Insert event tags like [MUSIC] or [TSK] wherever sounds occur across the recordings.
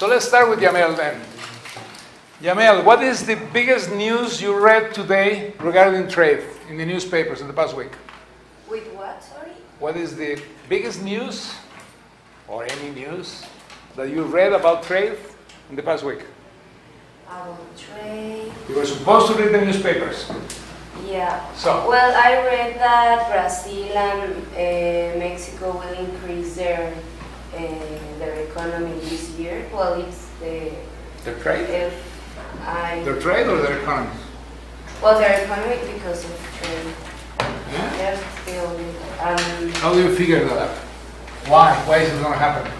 So let's start with Yamel then. Yamel, what is the biggest news you read today regarding trade in the newspapers in the past week? With what, sorry? What is the biggest news or any news that you read about trade in the past week? About trade. You were supposed to read the newspapers. Yeah. So, Well, I read that Brazil and uh, Mexico will increase their their economy this year. Well, it's the their trade? if I Their trade or their economy? well their economy because of trade. Yeah? They're still um, How do you figure that out? Why? Why is it going to happen?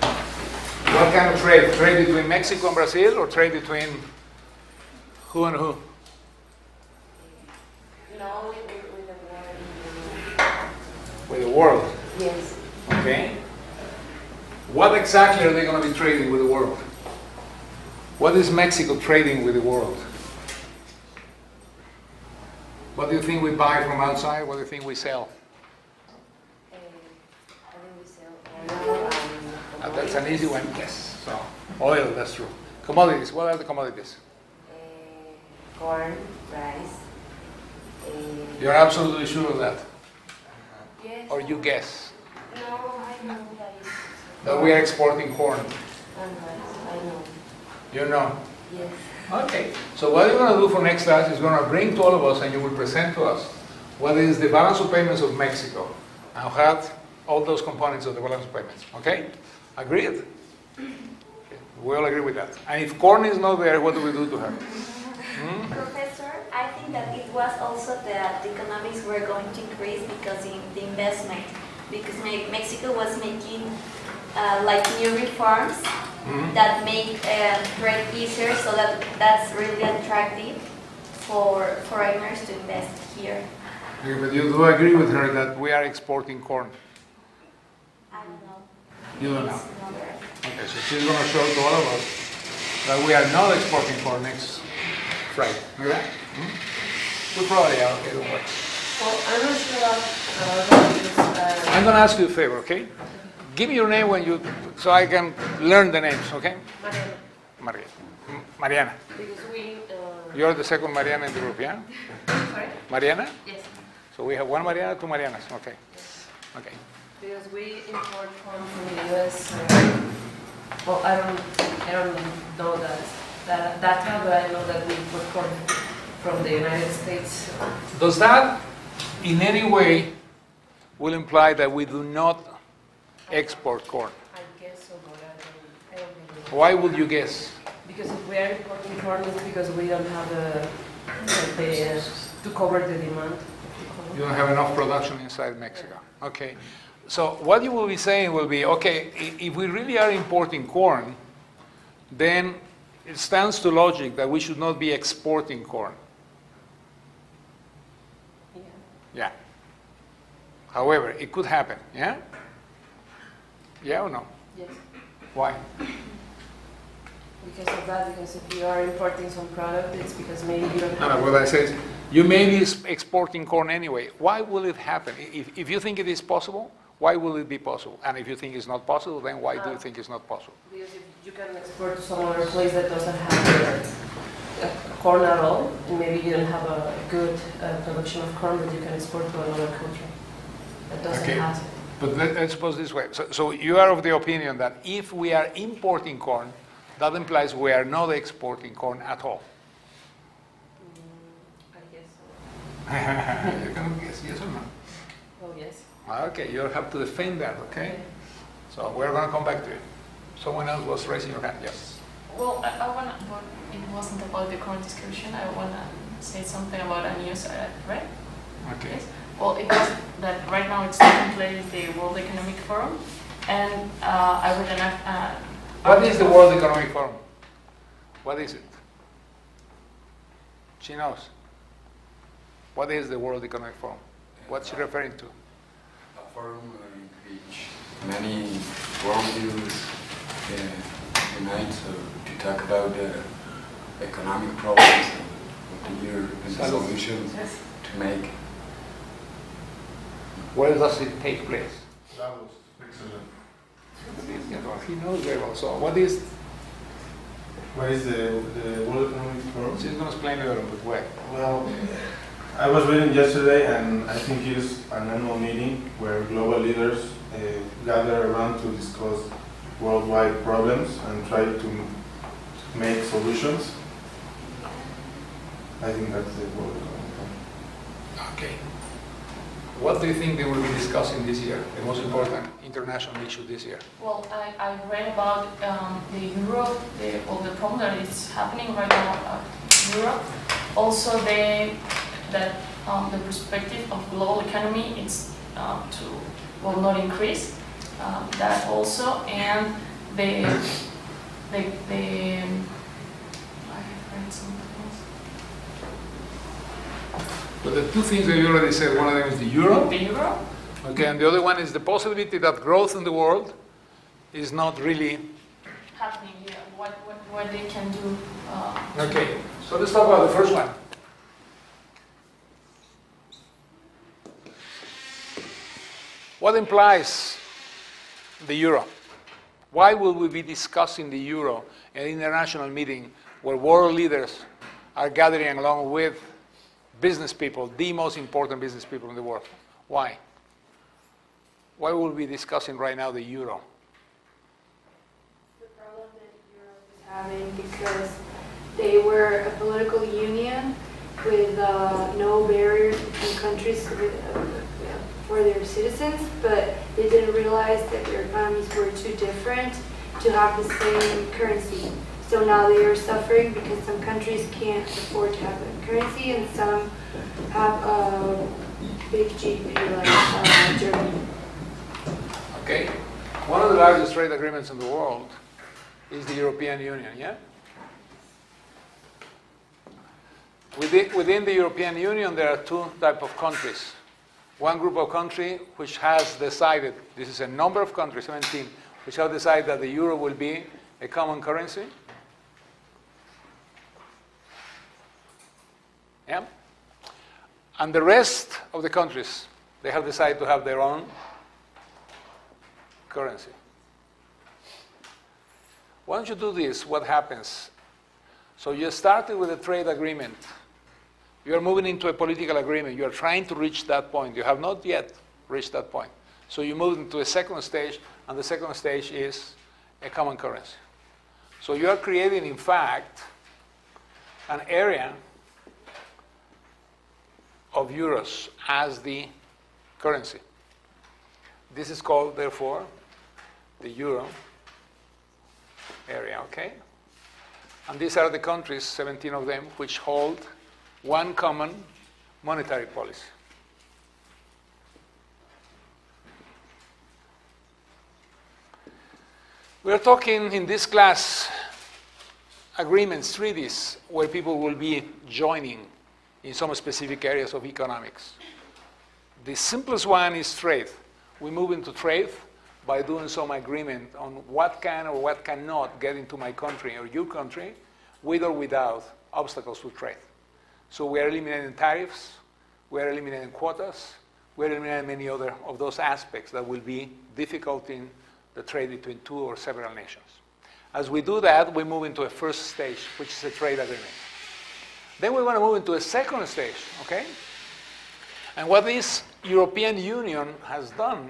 What kind of trade? Trade between Mexico and Brazil or trade between who and who? no with, with with the world. With the world. Yes. Okay? What exactly are they going to be trading with the world? What is Mexico trading with the world? What do you think we buy from outside? What do you think we sell? Uh, I think we sell oil and that's an easy one, yes. So, oil, that's true. Commodities, what are the commodities? uh, corn, rice. Uh, You're absolutely sure of that? yes. Or you guess? No, I know that. That we are exporting corn? I know. You know? Yes. Okay. So what you're going to do for next class is going to bring to all of us and you will present to us what is the balance of payments of Mexico and have all those components of the balance of payments. Okay? Agreed? Okay. We all agree with that. And if corn is not there, what do we do to her? Hmm? Professor, I think that it was also that the economics were going to increase because in the investment, because Mexico was making uh, like new reforms Mhm. that make uh, trade easier, so that that's really attractive for foreigners to invest here. Okay, But you do agree with her that we are exporting corn? I don't know. You don't know. Okay, so she's going to show to all of us that we are not exporting corn next Friday. Okay? Hmm? We probably are, okay, don't worry. Well, I'm not sure about, uh, uh, I'm going to ask you a favor, okay? Give me your name when you, so I can learn the names, okay? Mariana, Maria. Mariana. because we, uh, You're the second Mariana in the group, yeah? sorry? Mariana? Yes, So we have one Mariana, two Marianas, okay. Yes. Okay. because we import corn from the US. uh, Well, I don't, I don't know that, that data, but I know that we import corn from the United States. Does that in any way will imply that we do not export corn? I guess so, but I don't, I don't think. Why would you guess? Because if we are importing corn, it's because we don't have the, the, uh, to cover the demand. You don't have enough production inside Mexico. Okay. So what you will be saying will be, okay, if we really are importing corn, then it stands to logic that we should not be exporting corn. Yeah. Yeah. However, it could happen, yeah? Yeah or no? Yes. Why? Because of that, because if you are importing some product, it's because maybe you don't No, have. no, what I say is, you may be exporting corn anyway. Why will it happen? If, if you think it is possible, why will it be possible? And if you think it's not possible, then why do you think it's not possible? Because if you can export to some other place that doesn't have uh, corn at all, and maybe you don't have a good uh, production of corn, but you can export to another country that doesn't Okay. have it. But let- let's suppose this way. So, so you are of the opinion that if we are importing corn, that implies we are not exporting corn at all. Mm, I guess so. [LAUGHS] you can guess yes or no. Oh, yes. Okay, you'll have to defend that, okay? So we're going to come back to it. Someone else was raising your hand, yes. Well, I, I wanna, but it wasn't about the current discussion. I wanna say something about a news I read. Okay. Yes. Well, it was that right now it's taking place the World Economic Forum, and uh, I read an uh, What is the World Economic Forum? What is it? She knows. What is the World Economic Forum? What's she referring to? a forum in which many worldviews uh, unite so to talk about the economic problems of the year and the solutions Yes. to make. Where does it take place? Davos, Switzerland. He knows very well. So what is, What is the, the World Economic Forum? She's going to explain it a little bit. Where? Well, I was reading yesterday, and I think it is an annual meeting where global leaders uh, gather around to discuss worldwide problems and try to make solutions. I think that's the World Economic Forum. Okay. What do you think they will be discussing this year? The most important international issue this year? Well, I, I read about um, the Europe, the, well, the problem that is happening right now uh, in Europe. Also, they, that um, the perspective of global economy is um, to, will not increase. Um, that also, and the, the, the, I have read something else. But the two things that you already said, one of them is the euro, The euro, okay, and the other one is the possibility that growth in the world is not really. happening here, what, what, what they can do. Uh, Okay, so let's talk about the first one. What implies the euro? Why will we be discussing the euro at an international meeting where world leaders are gathering along with business people, the most important business people in the world? Why? Why will we be discussing right now the euro? the problem that Europe is having because they were a political union with uh, no barriers between countries uh, for their citizens, but they didn't realize that their economies were too different to have the same currency. So now they are suffering because some countries can't afford to have a currency and some have a big GDP like uh, Germany. Okay? One of the largest trade agreements in the world is the European Union, yeah? Within, within the European Union, there are two type of countries. One group of country which has decided, this is a number of countries, 17, which have decided that the euro will be a common currency. Yeah? And the rest of the countries, they have decided to have their own currency. Once you do this, what happens? So you started with a trade agreement. You are moving into a political agreement. You are trying to reach that point. You have not yet reached that point. So you move into a second stage, and the second stage is a common currency. So you are creating, in fact, an area of euros as the currency. This is called, therefore, the euro area, okay? And these are the countries, 17 of them, which hold one common monetary policy. We are talking in this class agreements, treaties, where people will be joining in some specific areas of economics. The simplest one is trade. We move into trade by doing some agreement on what can or what cannot get into my country or your country with or without obstacles to trade. So we are eliminating tariffs, we are eliminating quotas, we are eliminating many other of those aspects that will be difficult in the trade between two or several nations. As we do that, we move into a first stage, which is a trade agreement. Then we want to move into a second stage, okay? And what this European Union has done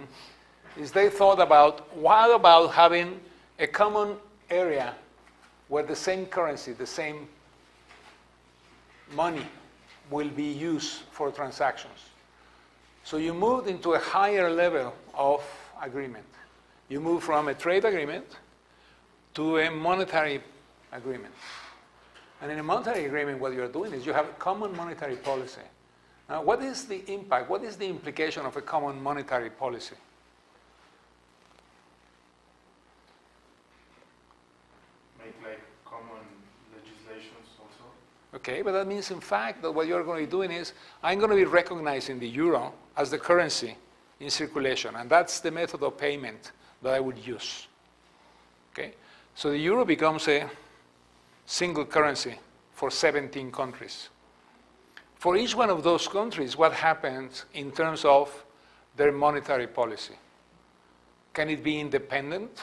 is they thought about what about having a common area where the same currency, the same money will be used for transactions. So you moved into a higher level of agreement. You move from a trade agreement to a monetary agreement. And in a monetary agreement, what you're doing is you have a common monetary policy. Now, what is the impact? What is the implication of a common monetary policy? Make like common legislations also. Okay, but that means, in fact, that what you're going to be doing is I'm going to be recognizing the euro as the currency in circulation, and that's the method of payment that I would use. Okay, so the euro becomes a single currency for 17 countries. For each one of those countries, what happens in terms of their monetary policy? Can it be independent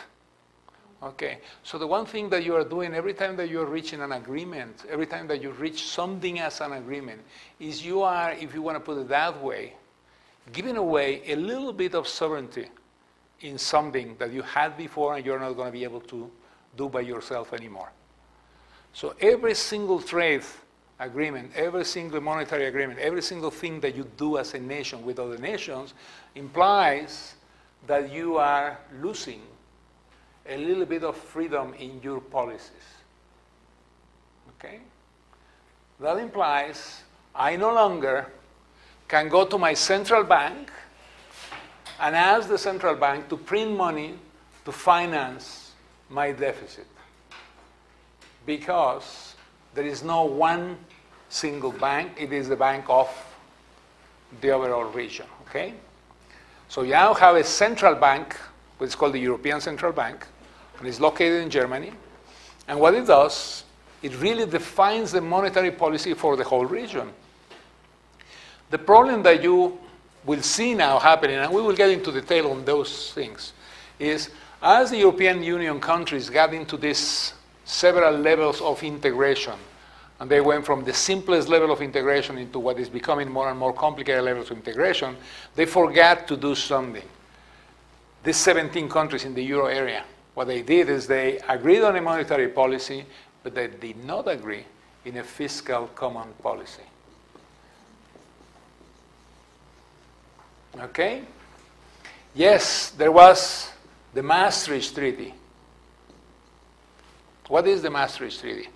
Okay, so the one thing that you are doing every time that you are reaching an agreement, every time that you reach something as an agreement, is you are, if you want to put it that way, giving away a little bit of sovereignty in something that you had before and you're not going to be able to do by yourself anymore. So every single trade agreement, every single monetary agreement, every single thing that you do as a nation with other nations implies that you are losing a little bit of freedom in your policies. Okay? That implies I no longer can go to my central bank and ask the central bank to print money to finance my deficit. Because there is no one single bank, it is the bank of the overall region. Okay? So you now have a central bank, which is called the European Central Bank, and it's located in Germany. And what it does, it really defines the monetary policy for the whole region. The problem that you will see now happening, and we will get into detail on those things, is as the European Union countries got into these several levels of integration, and they went from the simplest level of integration into what is becoming more and more complicated levels of integration, they forgot to do something. These 17 countries in the euro area, what they did is they agreed on a monetary policy, but they did not agree in a fiscal common policy. Okay? Yes, there was the Maastricht Treaty. What is the Maastricht Treaty?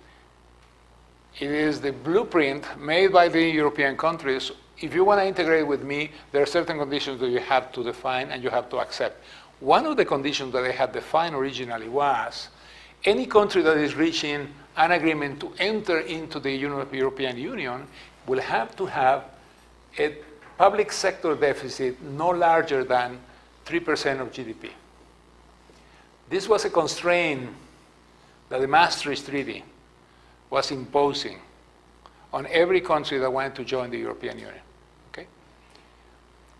It is the blueprint made by the European countries. If you want to integrate with me, there are certain conditions that you have to define and you have to accept. One of the conditions that they had defined originally was any country that is reaching an agreement to enter into the European Union will have to have a public sector deficit no larger than 3% of GDP. This was a constraint that the Maastricht Treaty was imposing on every country that wanted to join the European Union. Okay?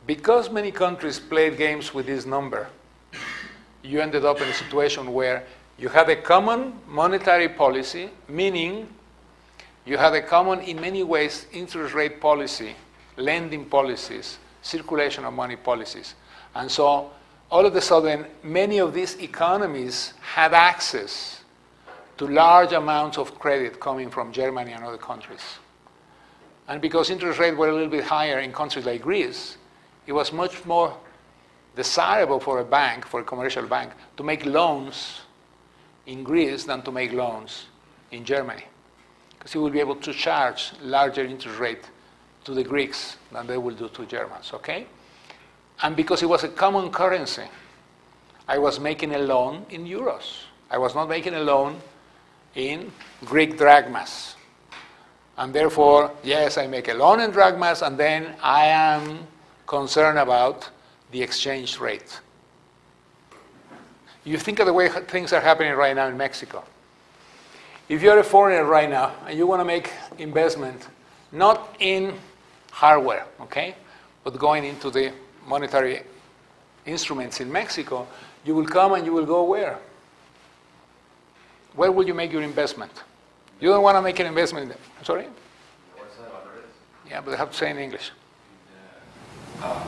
Because many countries played games with this number, you ended up in a situation where you had a common monetary policy, meaning you had a common, in many ways, interest rate policy, lending policies, circulation of money policies. And so all of a sudden, many of these economies had access to large amounts of credit coming from Germany and other countries. And because interest rates were a little bit higher in countries like Greece, it was much more desirable for a bank, for a commercial bank, to make loans in Greece than to make loans in Germany. Because he will be able to charge larger interest rate to the Greeks than they will do to Germans, okay? And because it was a common currency, I was making a loan in euros. I was not making a loan in Greek drachmas. And therefore, yes, I make a loan in drachmas, and then I am concerned about the exchange rate. You think of the way things are happening right now in Mexico. If you're a foreigner right now and you want to make investment, not in hardware, okay, but going into the monetary instruments in Mexico, you will come and you will go where? Where will you make your investment? You don't want to make an investment. In the, sorry? Yeah, but I have to say in English. Uh,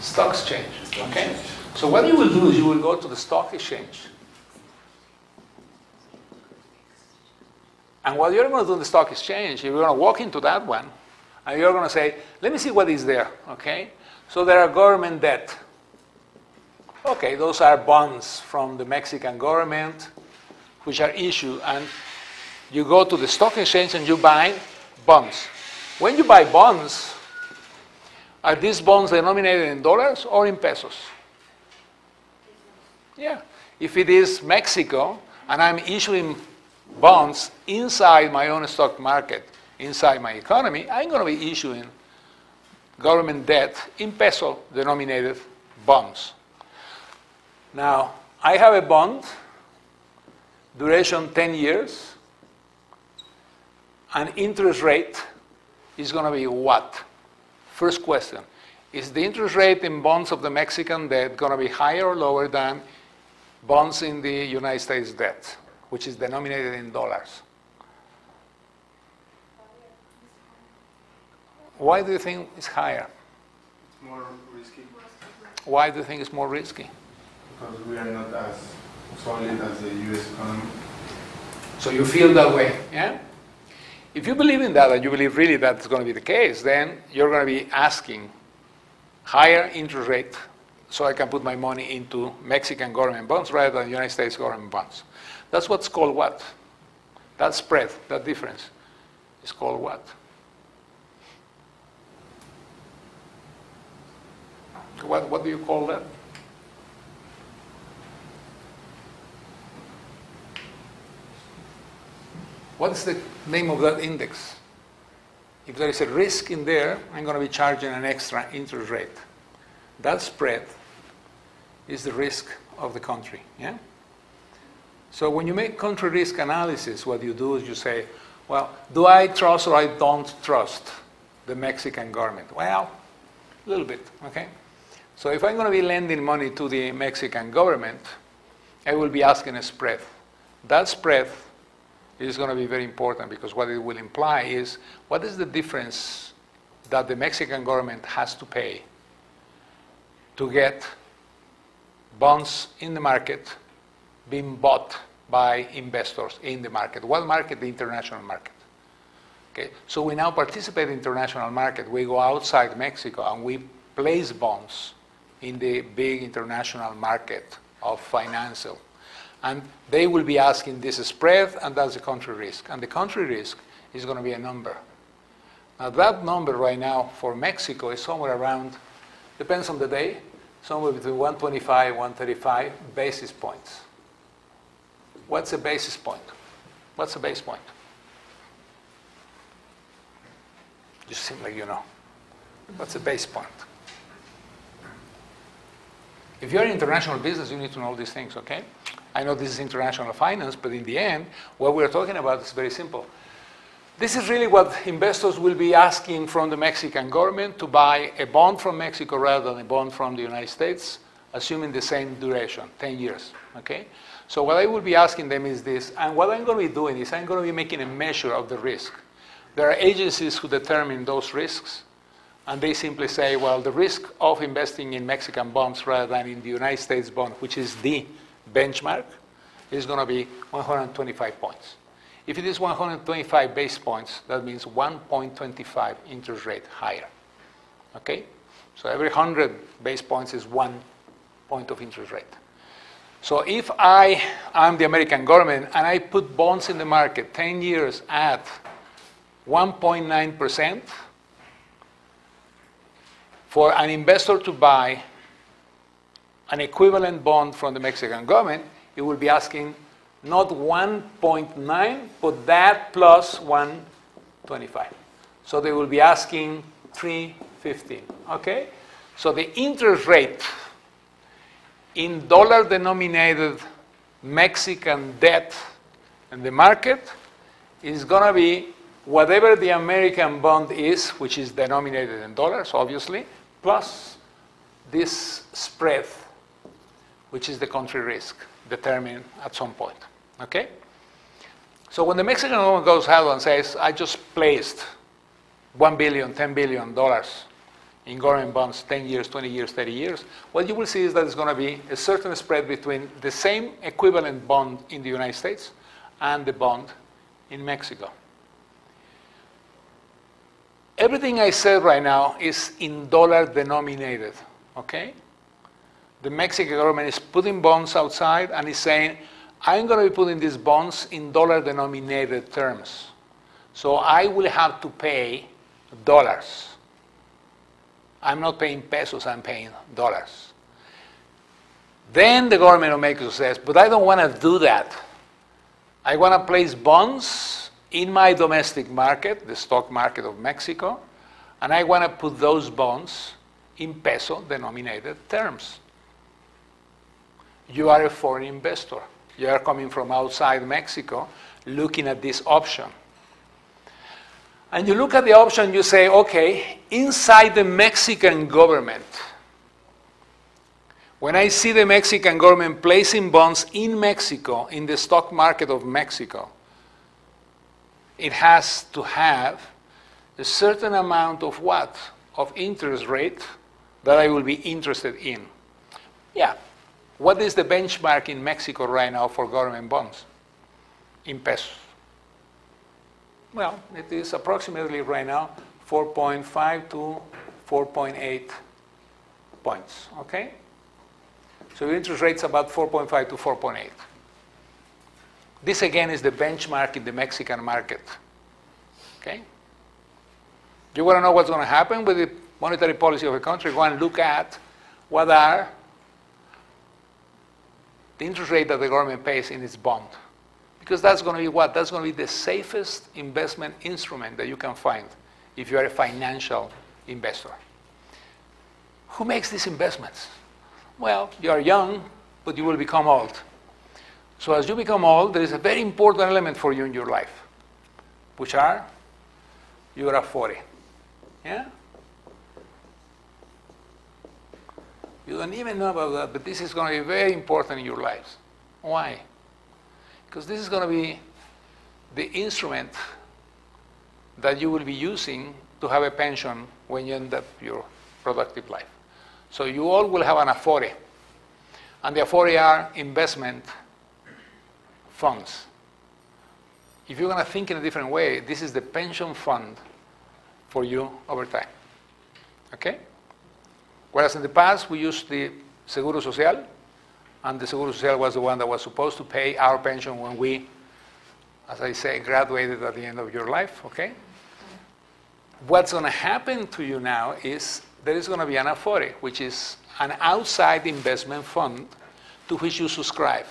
stock exchange. Okay? So what you will do is you will go to the stock exchange. And what you're going to do in the stock exchange, you're going to walk into that one, and you're going to say, let me see what is there. Okay? So there are government debt. Okay, those are bonds from the Mexican government which are issued, and you go to the stock exchange and you buy bonds. When you buy bonds, are these bonds denominated in dollars or in pesos? Yeah. If it is Mexico and I'm issuing bonds inside my own stock market, inside my economy, I'm going to be issuing government debt in peso denominated bonds. Now, I have a bond duration 10 years, and interest rate is going to be what? First question. Is the interest rate in bonds of the Mexican debt going to be higher or lower than bonds in the United States debt, which is denominated in dollars. Why do you think it's higher? It's more risky Why do you think it's more risky? because we are not as solid as the US economy. So you feel that way, yeah? If you believe in that and you believe really that's going to be the case, then you're going to be asking higher interest rate so I can put my money into Mexican government bonds rather than United States government bonds. That's what's called what? That spread, that difference is called what? What, what do you call that? What is the name of that index? If there is a risk in there, I'm going to be charging an extra interest rate. That spread is the risk of the country. Yeah? So when you make country risk analysis, what you do is you say, well, do I trust or I don't trust the Mexican government? Well, a little bit, okay? So if I'm going to be lending money to the Mexican government, I will be asking a spread. That spread is going to be very important because what it will imply is what is the difference that the Mexican government has to pay to get bonds in the market being bought by investors in the market. What market? The international market. Okay? So we now participate in the international market. We go outside Mexico and we place bonds in the big international market of financial. And they will be asking this spread, and that's the country risk. And the country risk is going to be a number. Now, that number right now for Mexico is somewhere around, depends on the day, somewhere between 125 135 basis points. What's a basis point? What's a base point? You seem like you know. What's a base point? If you're in international business, you need to know these things, okay? I know this is international finance, but in the end, what we're talking about is very simple. This is really what investors will be asking from the Mexican government to buy a bond from Mexico rather than a bond from the United States, assuming the same duration, 10 years, okay? So what I will be asking them is this, and what I'm going to be doing is I'm going to be making a measure of the risk. There are agencies who determine those risks, and they simply say, well, the risk of investing in Mexican bonds rather than in the United States bond, which is the benchmark, is going to be 125 points. If it is 125 base points, that means 1.25 interest rate higher. Okay? So every 100 base points is one point of interest rate. So if I am the American government and I put bonds in the market 10 years at 1.9%, for an investor to buy an equivalent bond from the Mexican government, it will be asking not 1.9, but that plus 125. So they will be asking 315. Okay? So the interest rate in dollar denominated Mexican debt in the market is going to be whatever the American bond is, which is denominated in dollars, obviously, plus this spread, which is the country risk determined at some point. Okay? So when the Mexican government goes out and says, I just placed $1 billion, $10 billion in government bonds, 10 years, 20 years, 30 years, what you will see is that it's going to be a certain spread between the same equivalent bond in the United States and the bond in Mexico. Everything I said right now is in dollar denominated, okay? The Mexican government is putting bonds outside and is saying, I'm going to be putting these bonds in dollar denominated terms. So I will have to pay dollars. I'm not paying pesos, I'm paying dollars. Then the government of Mexico says, but I don't want to do that. I want to place bonds in my domestic market, the stock market of Mexico, and I want to put those bonds in peso denominated terms. You are a foreign investor. You are coming from outside Mexico looking at this option. And you look at the option, you say, okay, inside the Mexican government, When I see the Mexican government placing bonds in Mexico, in the stock market of Mexico, it has to have a certain amount of what? Of interest rate that I will be interested in. Yeah. What is the benchmark in Mexico right now for government bonds in pesos? Well, it is approximately right now 4.5 to 4.8 points, okay? So your interest rate's about 4.5 to 4.8. This again is the benchmark in the Mexican market, okay? You want to know what's going to happen with the monetary policy of a country? Go and look at what are the interest rate that the government pays in its bond. Because that's going to be what? That's going to be the safest investment instrument that you can find if you are a financial investor. Who makes these investments? Well, you are young, but you will become old. So as you become old, there is a very important element for you in your life, which are you are 40. Yeah? You don't even know about that, but this is going to be very important in your lives. Why? Because this is going to be the instrument that you will be using to have a pension when you end up your productive life. So you all will have an Afore. And the Afore are investment funds. If you're going to think in a different way, this is the pension fund for you over time. Okay? Whereas in the past, we used the Seguro Social, and the Seguro Social was the one that was supposed to pay our pension when we, as I say, graduated at the end of your life, okay? What's going to happen to you now is there is going to be an Afore, which is an outside investment fund to which you subscribe.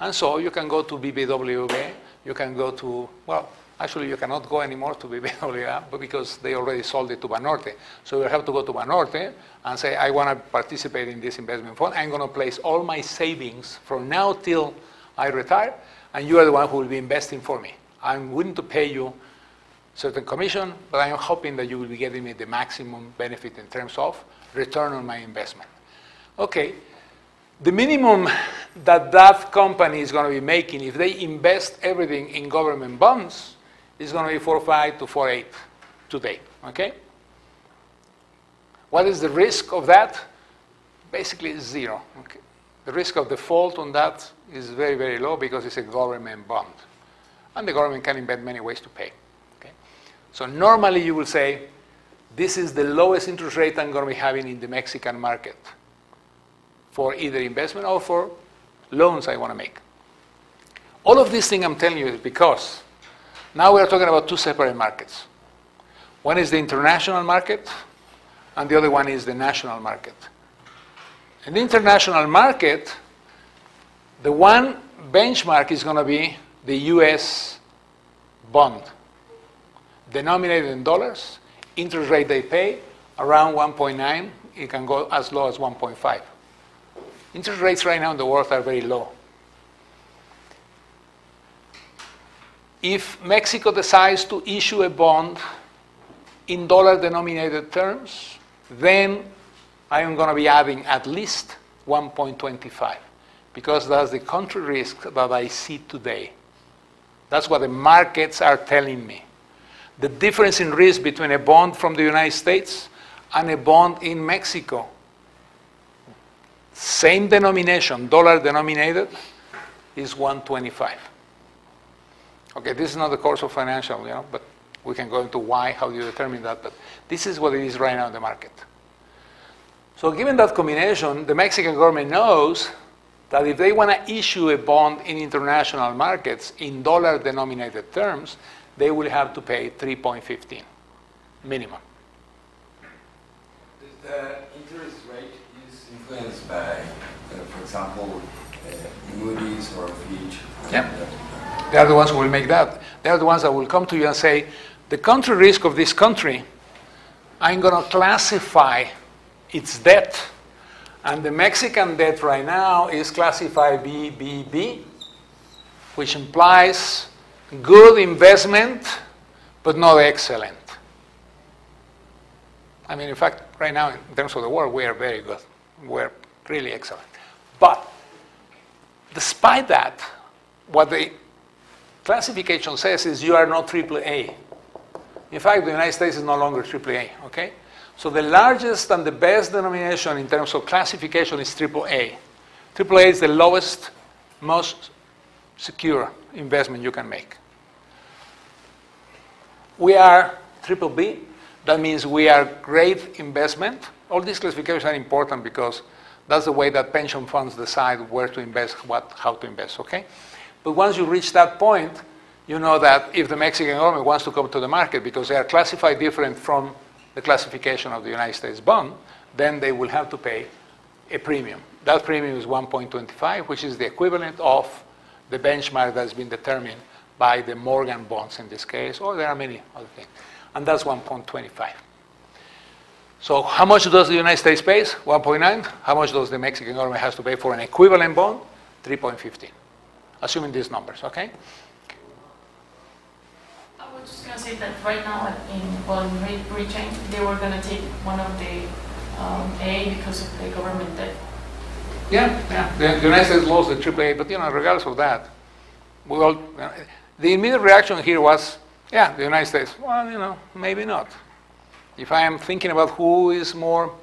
And so you can go to BBVA, you can go to, well, Actually, you cannot go anymore to BBVA uh, [LAUGHS] because they already sold it to Banorte. So you have to go to Banorte and say, I want to participate in this investment fund. I'm going to place all my savings from now till I retire, and you are the one who will be investing for me. I'm willing to pay you certain commission, but I'm hoping that you will be getting me the maximum benefit in terms of return on my investment. Okay, the minimum that that company is going to be making if they invest everything in government bonds is going oh to be 4.5 to 4.8 today, okay? What is the risk of that? Basically zero, okay? The risk of default on that is very, very low because it's a government bond. And the government can invent many ways to pay, okay? So normally you will say, this is the lowest interest rate I'm going to be having in the Mexican market for either investment or for loans I want to make. All of these things I'm telling you is because now we are talking about two separate markets. One is the international market, and the other one is the national market. In the international market, the one benchmark is going to be the US bond, denominated in dollars, interest rate they pay around 1.9, it can go as low as 1.5. Interest rates right now in the world are very low. If Mexico decides to issue a bond in dollar denominated terms, then I am going to be adding at least 1.25 because that's the country risk that I see today. That's what the markets are telling me. The difference in risk between a bond from the United States and a bond in Mexico, same denomination, dollar denominated, is 125. Okay, this is not the course of financial, you know, but we can go into why, how do you determine that, but this is what it is right now in the market. So given that combination, the Mexican government knows that if they want to issue a bond in international markets in dollar denominated terms, they will have to pay 3.15 minimum. Does the interest rate is influenced by, uh, for example, uh, Moody's or Fitch? Yeah. They are the ones who will make that. They are the ones that will come to you and say, the country risk of this country, I'm going to classify its debt. And the Mexican debt right now is classified BBB, which implies good investment, but not excellent. I mean, in fact, right now, in terms of the world, we are very good. We're really excellent. But despite that, what the classification says is you are not AAA. In fact, the United States is no longer AAA, okay? So the largest and the best denomination in terms of classification is AAA. AAA is the lowest, most secure investment you can make. We are triple B. That means we are great investment. All these classifications are important because that's the way that pension funds decide where to invest, what, how to invest, okay? But once you reach that point, you know that if the Mexican government wants to come to the market because they are classified different from the classification of the United States bond, then they will have to pay a premium. That premium is 1.25, which is the equivalent of the benchmark that's been determined by the Morgan bonds in this case, or there are many other things. And that's 1.25. So how much does the United States pay? 1.9. How much does the Mexican government has to pay for an equivalent bond? 3.15, assuming these numbers, okay? I was just gonna say that right now, in, well, in rate they were gonna take one of the, um, A because of the government debt. Yeah, yeah. The, the United States lost the AAA, but you know, regardless of that, we all, the immediate reaction here was, yeah, the United States. Well, you know, maybe not. If I am thinking about who is more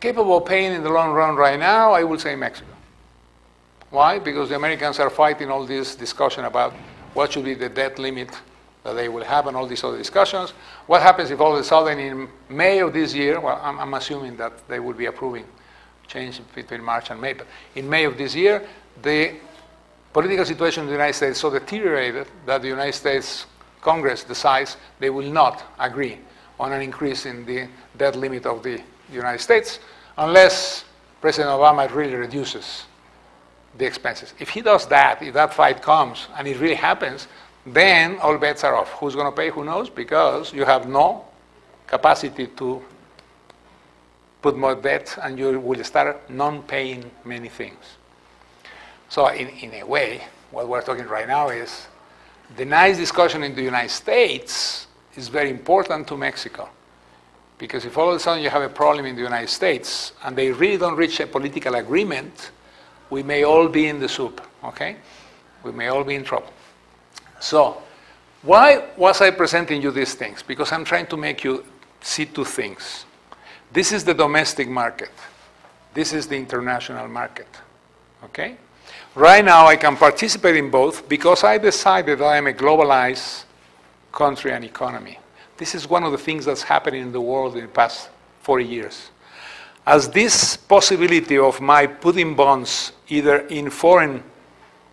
capable of paying in the long run right now, I would say Mexico. Why? Because the Americans are fighting all this discussion about what should be the debt limit that they will have and all these other discussions. What happens if all of a sudden in May of this year, well, I'm, I'm assuming that they will be approving change between March and May, but in May of this year, the political situation in the United States so deteriorated that the United States Congress decides they will not agree on an increase in the debt limit of the United States unless President Obama really reduces the expenses. If he does that, if that fight comes and it really happens, then all bets are off. Who's going to pay? Who knows? Because you have no capacity to put more debt and you will start non-paying many things. So in, in a way, what we're talking right now is the nice discussion in the United States is very important to Mexico. Because if all of a sudden you have a problem in the United States and they really don't reach a political agreement, we may all be in the soup, okay? We may all be in trouble. So, why was I presenting you these things? Because I'm trying to make you see two things. This is the domestic market. This is the international market, okay? Right now, I can participate in both because I decided I am a globalized country and economy. This is one of the things that's happening in the world in the past 40 years. As this possibility of my putting bonds either in foreign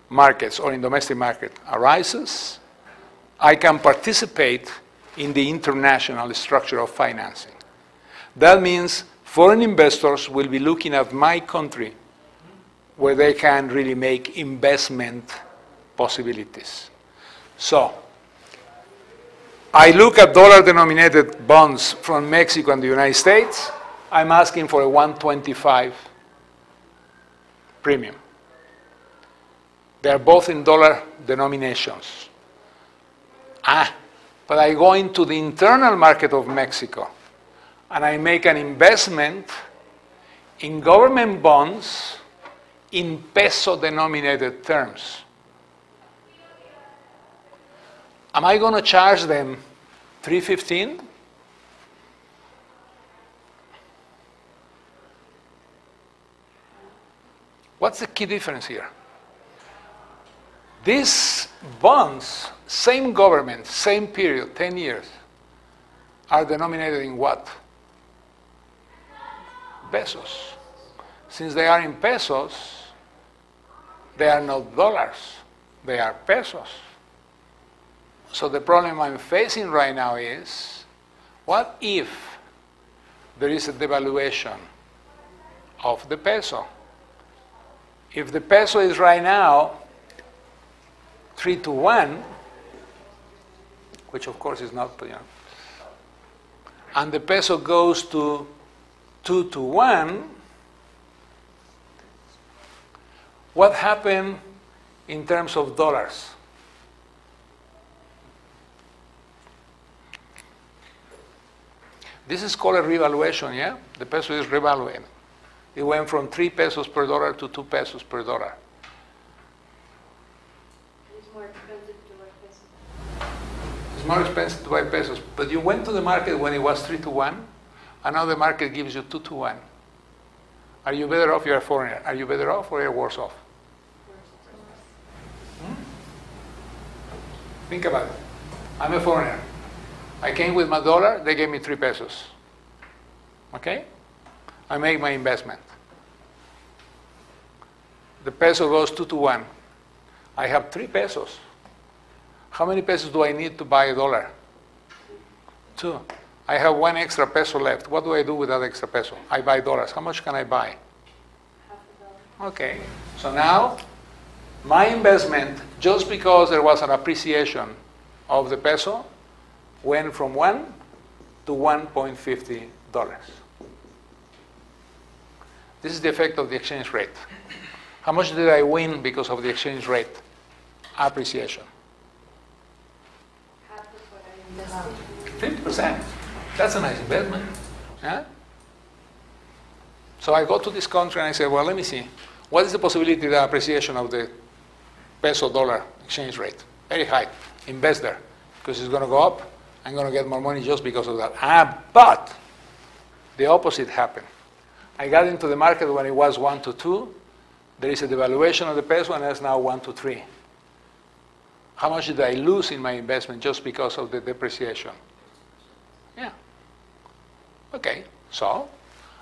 markets or in domestic market arises, I can participate in the international structure of financing. That means foreign investors will be looking at my country where they can really make investment possibilities. So, I look at dollar denominated bonds from Mexico and the United States. I'm asking for a 125 premium. They're both in dollar denominations. Ah, but I go into the internal market of Mexico and I make an investment in government bonds in peso denominated terms. Am I going to charge them 315? What's the key difference here? These bonds, same government, same period, 10 years, are denominated in what? Pesos. Since they are in pesos, they are not dollars, they are pesos. So the problem I'm facing right now is what if there is a devaluation of the peso? If the peso is right now 3 to 1, which of course is not, you know, and the peso goes to 2 to 1, What happened in terms of dollars? This is called a revaluation, yeah? The peso is revaluated. It went from 3 pesos per dollar to 2 pesos per dollar. It's more expensive to buy pesos. It's more expensive to buy pesos. But you went to the market when it was 3 to 1, and now the market gives you 2 to 1. Are you better off? You're a foreigner. Are you better off or you're worse off? Hmm? Think about it. I'm a foreigner. I came with my dollar, they gave me 3 pesos. Okay? I make my investment. The peso goes 2 to 1. I have 3 pesos. How many pesos do I need to buy a dollar? Two. I have one extra peso left. What do I do with that extra peso? I buy dollars. How much can I buy? Half a dollar. Okay. So now, my investment, just because there was an appreciation of the peso, went from 1 to 1.50 dollars. This is the effect of the exchange rate. How much did I win because of the exchange rate appreciation? Half of what I invested. 50%. That's a nice investment. Yeah? So I go to this country and I say, well, let me see. What is the possibility of the appreciation of the peso dollar exchange rate? Very high. Invest there because it's going to go up. I'm going to get more money just because of that. Ah, but the opposite happened. I got into the market when it was 1 to 2. There is a devaluation of the peso and it's now 1 to 3. How much did I lose in my investment just because of the depreciation? Yeah. Okay, so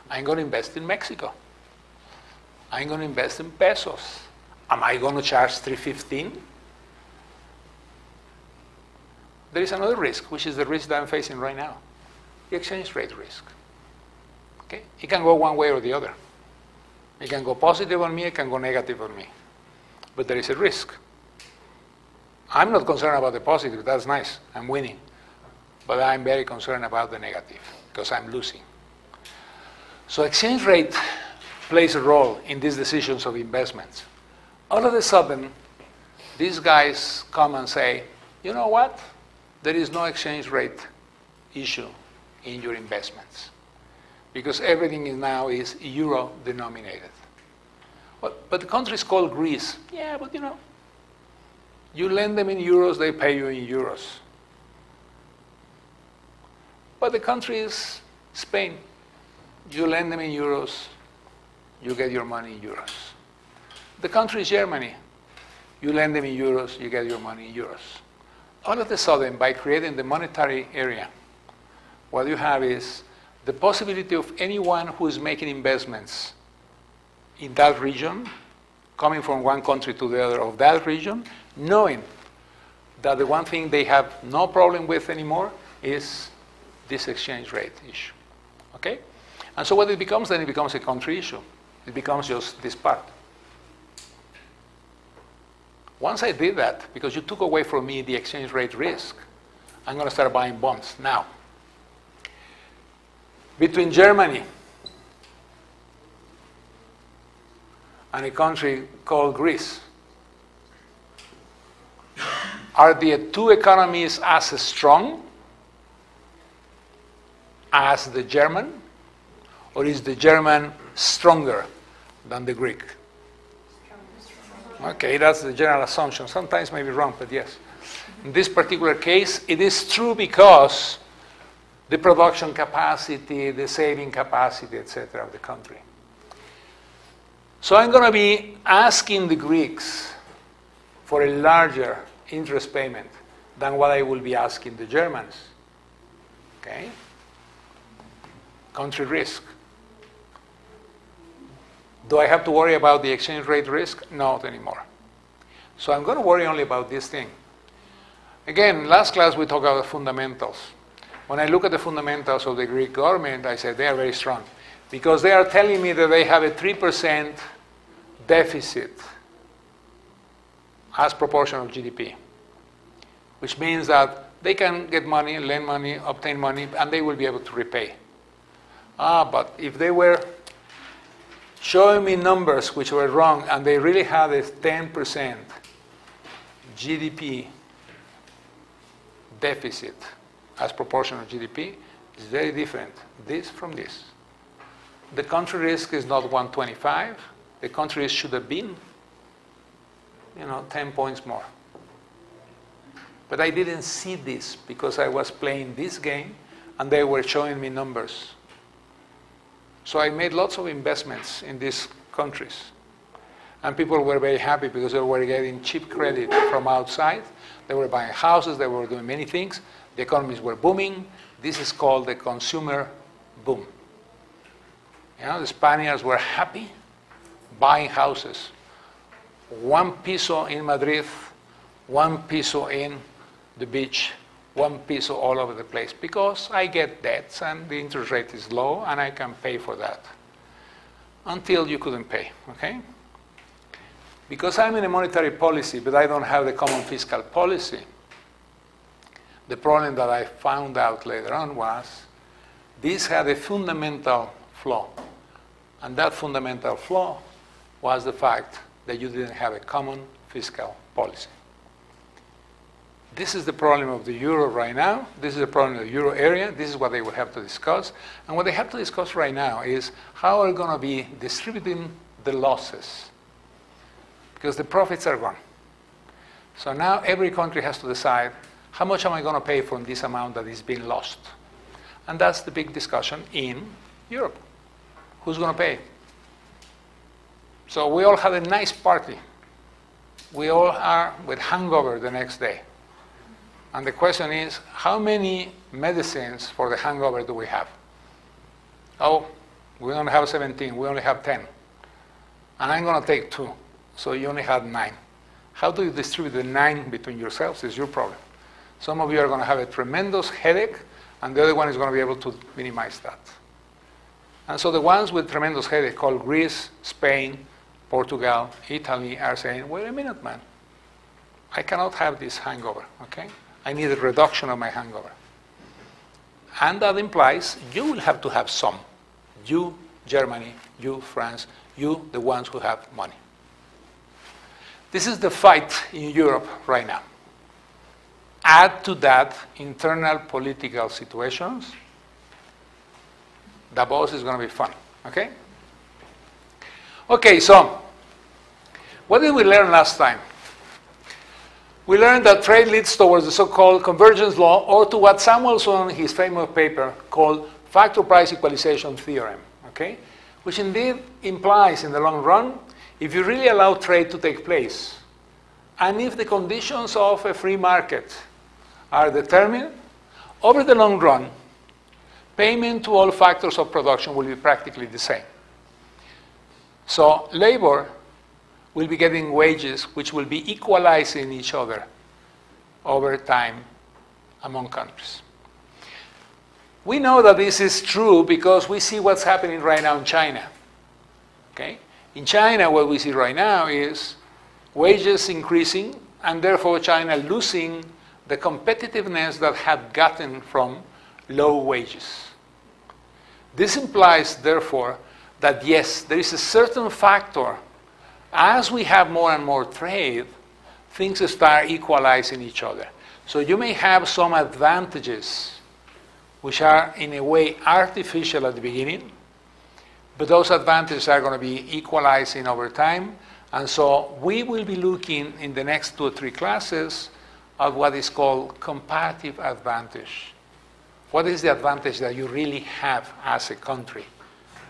I'm going to invest in Mexico. I'm going to invest in pesos. Am I going to charge 315? There is another risk, which is the risk that I'm facing right now. The exchange rate risk. Okay? It can go one way or the other. It can go positive on me, it can go negative on me. But there is a risk. I'm not concerned about the positive, that's nice, I'm winning. But I'm very concerned about the negative, because I'm losing. So exchange rate plays a role in these decisions of investments. All of a sudden, these guys come and say, you know what? There is no exchange rate issue in your investments because everything is now is euro denominated. But, but the country is called Greece. Yeah, but you know, you lend them in euros, they pay you in euros. But the country is Spain. You lend them in euros, you get your money in euros. The country is Germany. You lend them in euros, you get your money in euros. All of a sudden, by creating the monetary area, what you have is the possibility of anyone who is making investments in that region, coming from one country to the other of that region, knowing that the one thing they have no problem with anymore is this exchange rate issue. Okay? And so what it becomes then, it becomes a country issue. It becomes just this part. Once I did that, because you took away from me the exchange rate risk, I'm going to start buying bonds now. Between Germany and a country called Greece, are the two economies as strong as the German, or is the German stronger than the Greek? Okay, that's the general assumption. Sometimes maybe wrong, but yes. In this particular case, it is true because the production capacity, the saving capacity, etc., of the country. So I'm going to be asking the Greeks for a larger interest payment than what I will be asking the Germans. Okay? Country risk. Do I have to worry about the exchange rate risk? Not anymore. So I'm going to worry only about this thing. Again, last class we talked about fundamentals. When I look at the fundamentals of the Greek government, I say they are very strong because they are telling me that they have a 3% deficit as proportion of GDP, which means that they can get money, lend money, obtain money, and they will be able to repay. Ah, but if they were showing me numbers which were wrong and they really had a 10% GDP deficit as proportion of GDP, It's very different, this from this. The country risk is not 125. The country risk should have been, you know, 10 points more. But I didn't see this because I was playing this game and they were showing me numbers. So I made lots of investments in these countries. And people were very happy because they were getting cheap credit from outside. They were buying houses, they were doing many things. The economies were booming. This is called the consumer boom. You know, the Spaniards were happy buying houses. One piso in Madrid, one piso in the beach, one piso all over the place because I get debts and the interest rate is low and I can pay for that. Until you couldn't pay, okay? Because I'm in a monetary policy, but I don't have the common fiscal policy, the problem that I found out later on was this had a fundamental flaw. And that fundamental flaw was the fact that you didn't have a common fiscal policy. This is the problem of the euro right now. This is the problem of the euro area. This is what they will have to discuss. And what they have to discuss right now is how are going to be distributing the losses? Because the profits are gone. So now every country has to decide how much am I going to pay for this amount that is being lost? And that's the big discussion in Europe. Who's going to pay? So we all had a nice party. We all are with hangover the next day. And the question is, how many medicines for the hangover do we have? Oh, we only have 17. We only have 10. And I'm going to take two. So you only have nine. How do you distribute the nine between yourselves is your problem. Some of you are going to have a tremendous headache, and the other one is going to be able to minimize that. And so the ones with tremendous headache, called Greece, Spain, Portugal, Italy, are saying, wait a minute, man. I cannot have this hangover, okay? I need a reduction of my hangover. And that implies you will have to have some. You, Germany, you, France, you, the ones who have money. This is the fight in Europe right now. Add to that internal political situations, Davos is going to be fun, okay? Okay, so what did we learn last time? We learned that trade leads towards the so-called convergence law or to what Samuelson his famous paper called factor price equalization theorem, okay? Which indeed implies in the long run, if you really allow trade to take place, and if the conditions of a free market are determined, over the long run, payment to all factors of production will be practically the same. So labor will be getting wages which will be equalizing each other over time among countries. We know that this is true because we see what's happening right now in China. Okay? In China, what we see right now is wages increasing and therefore China losing the competitiveness that had gotten from low wages. This implies, therefore, that yes, there is a certain factor. As we have more and more trade, things start equalizing each other. So you may have some advantages which are in a way artificial at the beginning, but those advantages are going to be equalizing over time. And so we will be looking in the next two or three classes of what is called comparative advantage. What is the advantage that you really have as a country?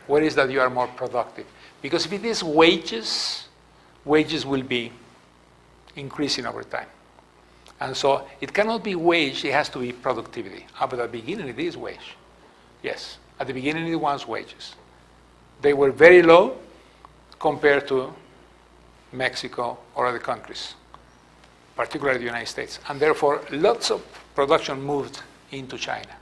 What is that you are more productive? Because if it is wages, wages will be increasing over time. And so it cannot be wage, it has to be productivity. Ah, at the beginning it is wage. Yes, at the beginning it was wages. They were very low compared to Mexico or other countries particularly the United States. And therefore, lots of production moved into China.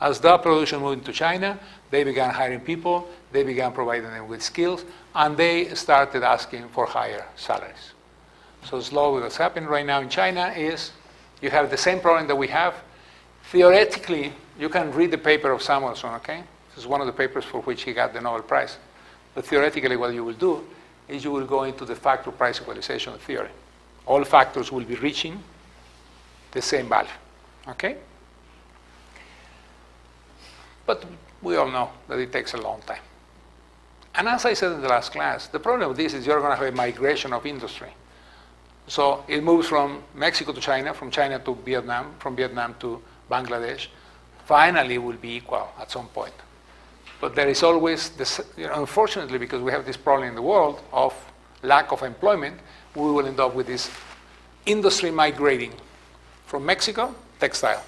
As that production moved into China, they began hiring people, they began providing them with skills, and they started asking for higher salaries. So slowly what's happening right now in China is you have the same problem that we have. Theoretically, you can read the paper of Samuelson, okay? This is one of the papers for which he got the Nobel Prize. But theoretically, what you will do is you will go into the factor price equalization theory all factors will be reaching the same value. Okay? But we all know that it takes a long time. And as I said in the last class, the problem with this is you're going to have a migration of industry. So it moves from Mexico to China, from China to Vietnam, from Vietnam to Bangladesh. Finally, will be equal at some point. But there is always this, you know, unfortunately, because we have this problem in the world of lack of employment, we will end up with this industry migrating from Mexico, textile,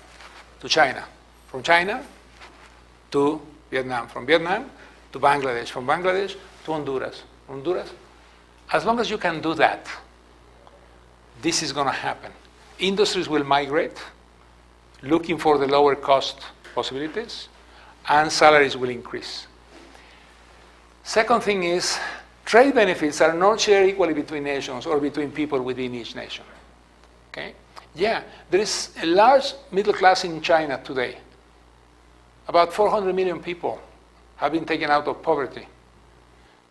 to China, from China to Vietnam, from Vietnam to Bangladesh, from Bangladesh to Honduras, Honduras. As long as you can do that, this is going to happen. Industries will migrate looking for the lower cost possibilities, and salaries will increase. Second thing is, trade benefits are not shared equally between nations or between people within each nation. Okay? Yeah, there is a large middle class in China today. About 400 million people have been taken out of poverty.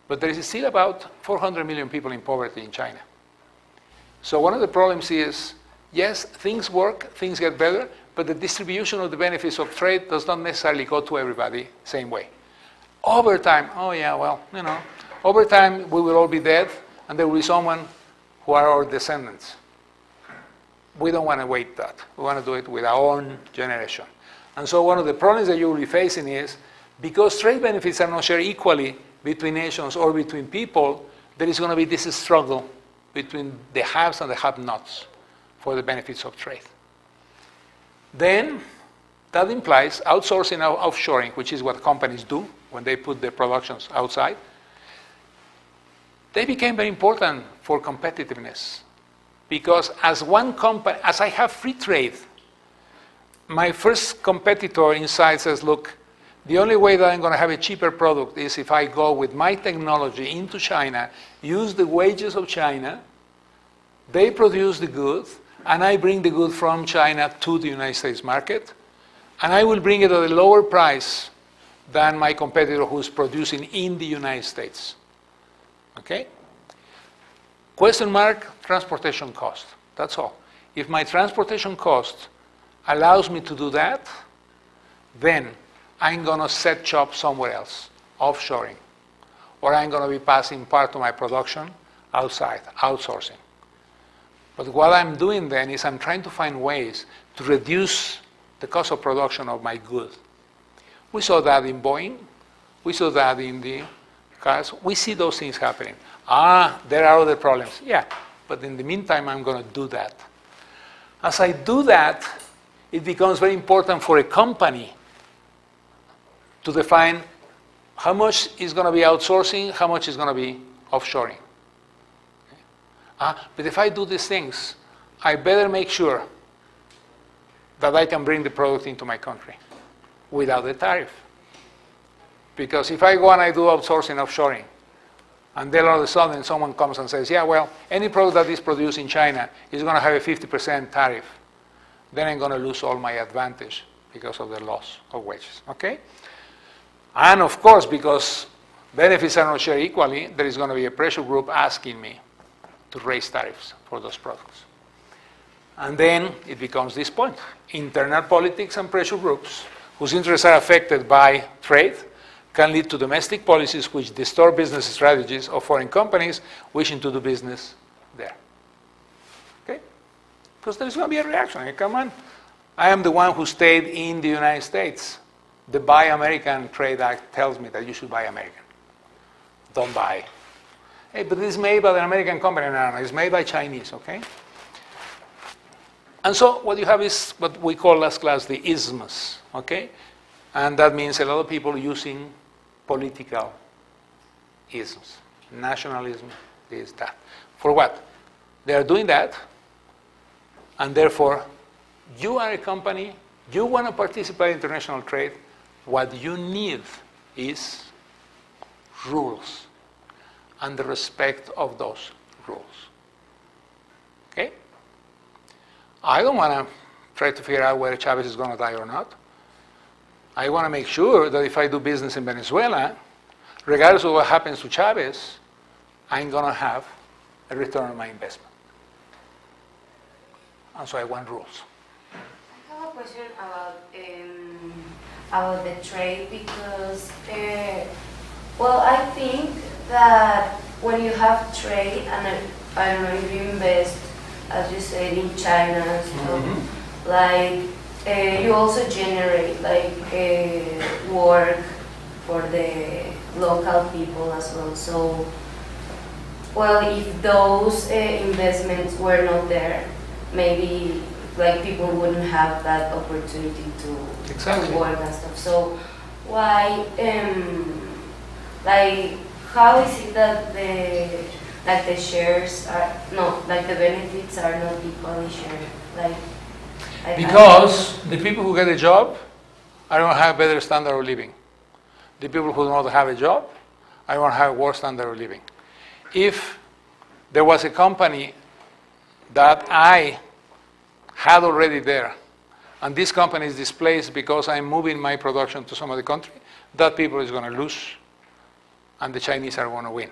But there is still about 400 million people in poverty in China. So one of the problems is, yes, things work, things get better, but the distribution of the benefits of trade does not necessarily go to everybody same way. Over time, oh yeah, well, you know, over time we will all be dead, and there will be someone who are our descendants. We don't want to wait that. We want to do it with our own generation. And so one of the problems that you will be facing is because trade benefits are not shared equally between nations or between people, there is going to be this struggle between the haves and the have-nots for the benefits of trade. Then that implies outsourcing or offshoring, which is what companies do when they put their productions outside. They became very important for competitiveness because as one company, as I have free trade, my first competitor inside says, look, the only way that I'm going to have a cheaper product is if I go with my technology into China, use the wages of China, they produce the goods, and I bring the good from China to the United States market, and I will bring it at a lower price than my competitor who's producing in the United States. Okay? Question mark, transportation cost. That's all. If my transportation cost allows me to do that, then I'm going to set shop somewhere else, offshoring. Or I'm going to be passing part of my production outside, outsourcing. But what I'm doing then is I'm trying to find ways to reduce the cost of production of my goods. We saw that in Boeing. We saw that in the cars. We see those things happening. Ah, there are other problems. Yeah, but in the meantime, I'm going to do that. As I do that, it becomes very important for a company to define how much is going to be outsourcing, how much is going to be offshoring. Uh, but if I do these things, I better make sure that I can bring the product into my country without the tariff. Because if I go and I do outsourcing, offshoring, and then all of a sudden someone comes and says, yeah, well, any product that is produced in China is going to have a 50% tariff, then I'm going to lose all my advantage because of the loss of wages. Okay? And of course, because benefits are not shared equally, there is going to be a pressure group asking me to raise tariffs for those products. And then it becomes this point. Internal politics and pressure groups whose interests are affected by trade can lead to domestic policies which distort business strategies of foreign companies wishing to do business there. Okay? Because there's going to be a reaction. Come on. I am the one who stayed in the United States. The Buy American Trade Act tells me that you should buy American. Don't buy Hey, but this is made by an American company. No, no, it's made by Chinese, okay? And so what you have is what we call last class the isms, okay? And that means a lot of people using political isms. Nationalism is that. For what? They are doing that, and therefore, you are a company, you want to participate in international trade, what you need is rules and the respect of those rules. Okay? I don't want to try to figure out whether Chavez is going to die or not. I want to make sure that if I do business in Venezuela, regardless of what happens to Chavez, I'm going to have a return on my investment. And so I want rules. I have a question about um, about the trade because, uh, well, I think that when you have trade, and uh, I don't know if you invest, as you said, in China, and stuff, Mhm. like uh, you also generate like uh, work for the local people as well. So, well, if those uh, investments were not there, maybe like people wouldn't have that opportunity to, Exactly. to work and stuff. So, why, um, like, how is it that the like the shares are no like the benefits are not equally shared? Like, Because the people who get a job are going to have better standard of living. The people who don't have a job are going to have a worse standard of living. If there was a company that I had already there, and this company is displaced because I'm moving my production to some other country, that people is going to lose, and the Chinese are going to win.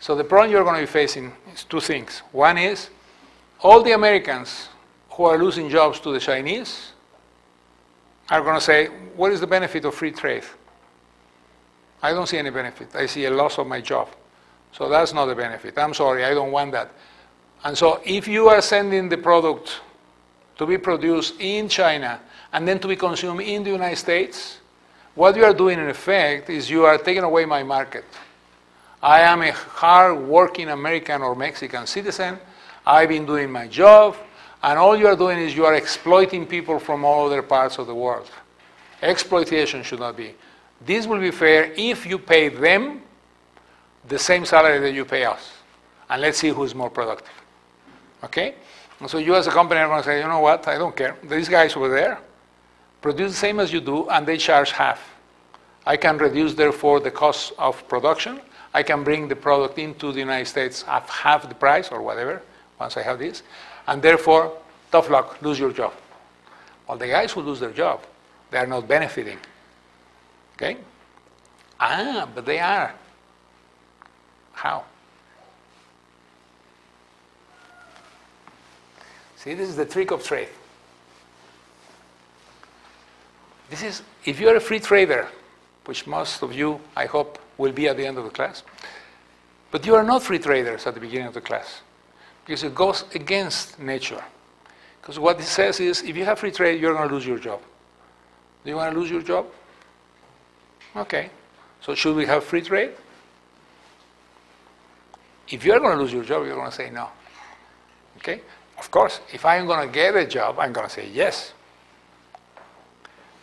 So the problem you're going to be facing is two things. One is all the Americans who are losing jobs to the Chinese are going to say, what is the benefit of free trade? I don't see any benefit. I see a loss of my job. So that's not a benefit. I'm sorry, I don't want that. And so if you are sending the product to be produced in China and then to be consumed in the United States, what you are doing in effect is you are taking away my market. I am a hard-working American or Mexican citizen. I've been doing my job, and all you are doing is you are exploiting people from all other parts of the world. Exploitation should not be. This will be fair if you pay them the same salary that you pay us, and let's see who's more productive. Okay? And so you as a company are going to say, you know what, I don't care. These guys over there produce the same as you do, and they charge half. I can reduce, therefore, the cost of production. I can bring the product into the United States at half the price or whatever, once I have this. And therefore, tough luck, lose your job. Well, the guys who lose their job, they are not benefiting. Okay? Ah, but they are. How? See, this is the trick of trade. This is, if you're a free trader, which most of you, I hope, will be at the end of the class, but you are not free traders at the beginning of the class, because it goes against nature. Because what it says is, if you have free trade, you're going to lose your job. Do you want to lose your job? Okay. So should we have free trade? If you're going to lose your job, you're going to say no. Okay? Of course, if I'm going to get a job, I'm going to say yes.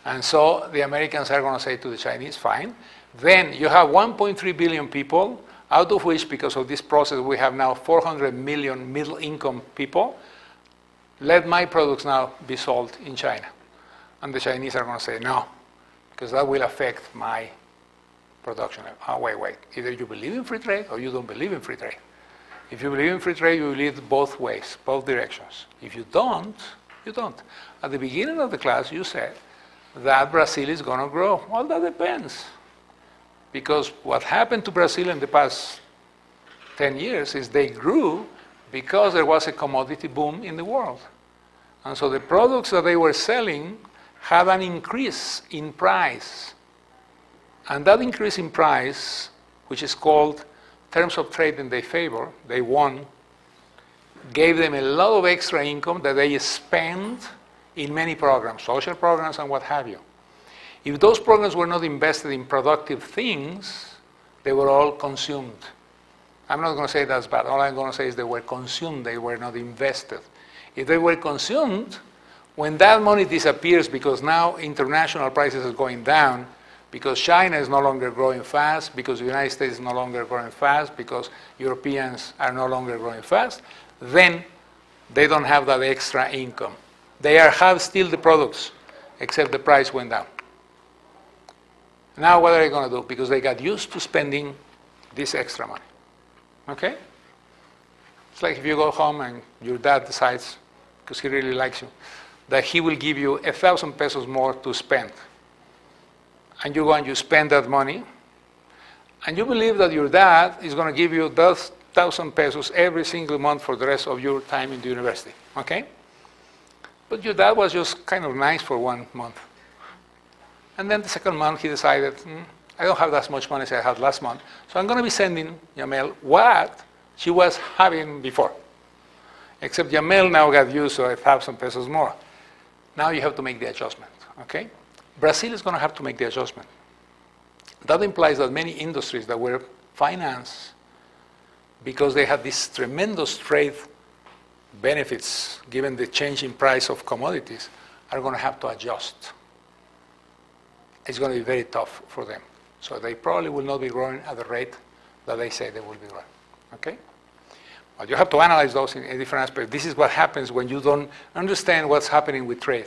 And so the Americans are going to say to the Chinese, fine. Then you have 1.3 billion people, out of which, because of this process, we have now 400 million middle income people. Let my products now be sold in China. And the Chinese are going to say no, because that will affect my production. Oh, wait, wait. Either you believe in free trade or you don't believe in free trade. If you believe in free trade, you believe both ways, both directions. If you don't, you don't. At the beginning of the class, you said that Brazil is going to grow. Well, that depends. Because what happened to Brazil in the past 10 years is they grew because there was a commodity boom in the world. And so the products that they were selling had an increase in price. And that increase in price, which is called terms of trade in their favor, they won, gave them a lot of extra income that they spent in many programs, social programs and what have you. If those programs were not invested in productive things, they were all consumed. I'm not going to say that's bad. All I'm going to say is they were consumed, they were not invested. If they were consumed, when that money disappears because now international prices are going down, because China is no longer growing fast, because the United States is no longer growing fast, because Europeans are no longer growing fast, then they don't have that extra income. They are, have still the products, except the price went down. Now what are they going to do? Because they got used to spending this extra money. Okay? It's like if you go home and your dad decides, because he really likes you, that he will give you a thousand pesos more to spend. And you go and you spend that money, and you believe that your dad is going to give you those thousand pesos every single month for the rest of your time in the university. Okay? But your dad was just kind of nice for one month. And then the second month, he decided, "Hmm, I don't have as much money as I had last month, so I'm going to be sending Yamel what she was having before. Except Yamel now got used to a thousand pesos more. Now you have to make the adjustment, okay? Brazil is going to have to make the adjustment. That implies that many industries that were financed because they had these tremendous trade benefits given the change in price of commodities are going to have to adjust. It's going to be very tough for them. So they probably will not be growing at the rate that they say they will be growing. Okay? But you have to analyze those in a different aspect. This is what happens when you don't understand what's happening with trade.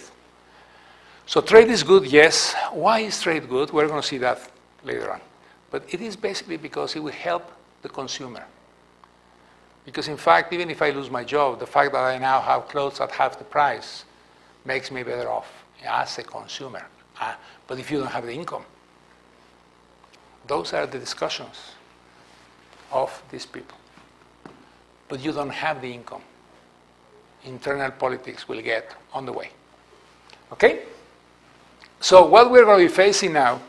So trade is good, yes. Why is trade good? We're going to see that later on. But it is basically because it will help the consumer. Because in fact, even if I lose my job, the fact that I now have clothes at half the price makes me better off as a consumer. Uh, But if you don't have the income, those are the discussions of these people. But you don't have the income. Internal politics will get on the way. Okay? So what we're going to be facing now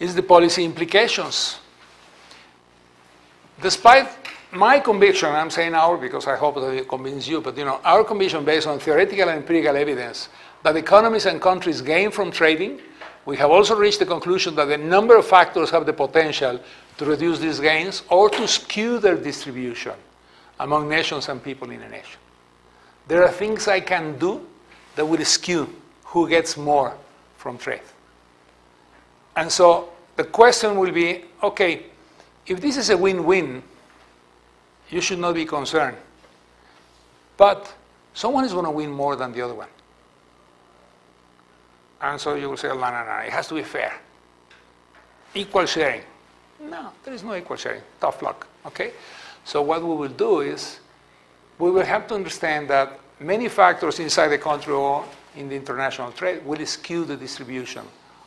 is the policy implications. Despite my conviction, I'm saying our because I hope that it convince you, but you know, our conviction based on theoretical and empirical evidence that economies and countries gain from trading, we have also reached the conclusion that a number of factors have the potential to reduce these gains or to skew their distribution among nations and people in a nation. There are things I can do that will skew who gets more from trade. And so the question will be, okay, if this is a win-win, you should not be concerned. But someone is going to win more than the other one. And so you will say, no, no, no, it has to be fair. Equal sharing. No, there is no equal sharing. Tough luck, okay? So what we will do is, we will have to understand that many factors inside the country or in the international trade will skew the distribution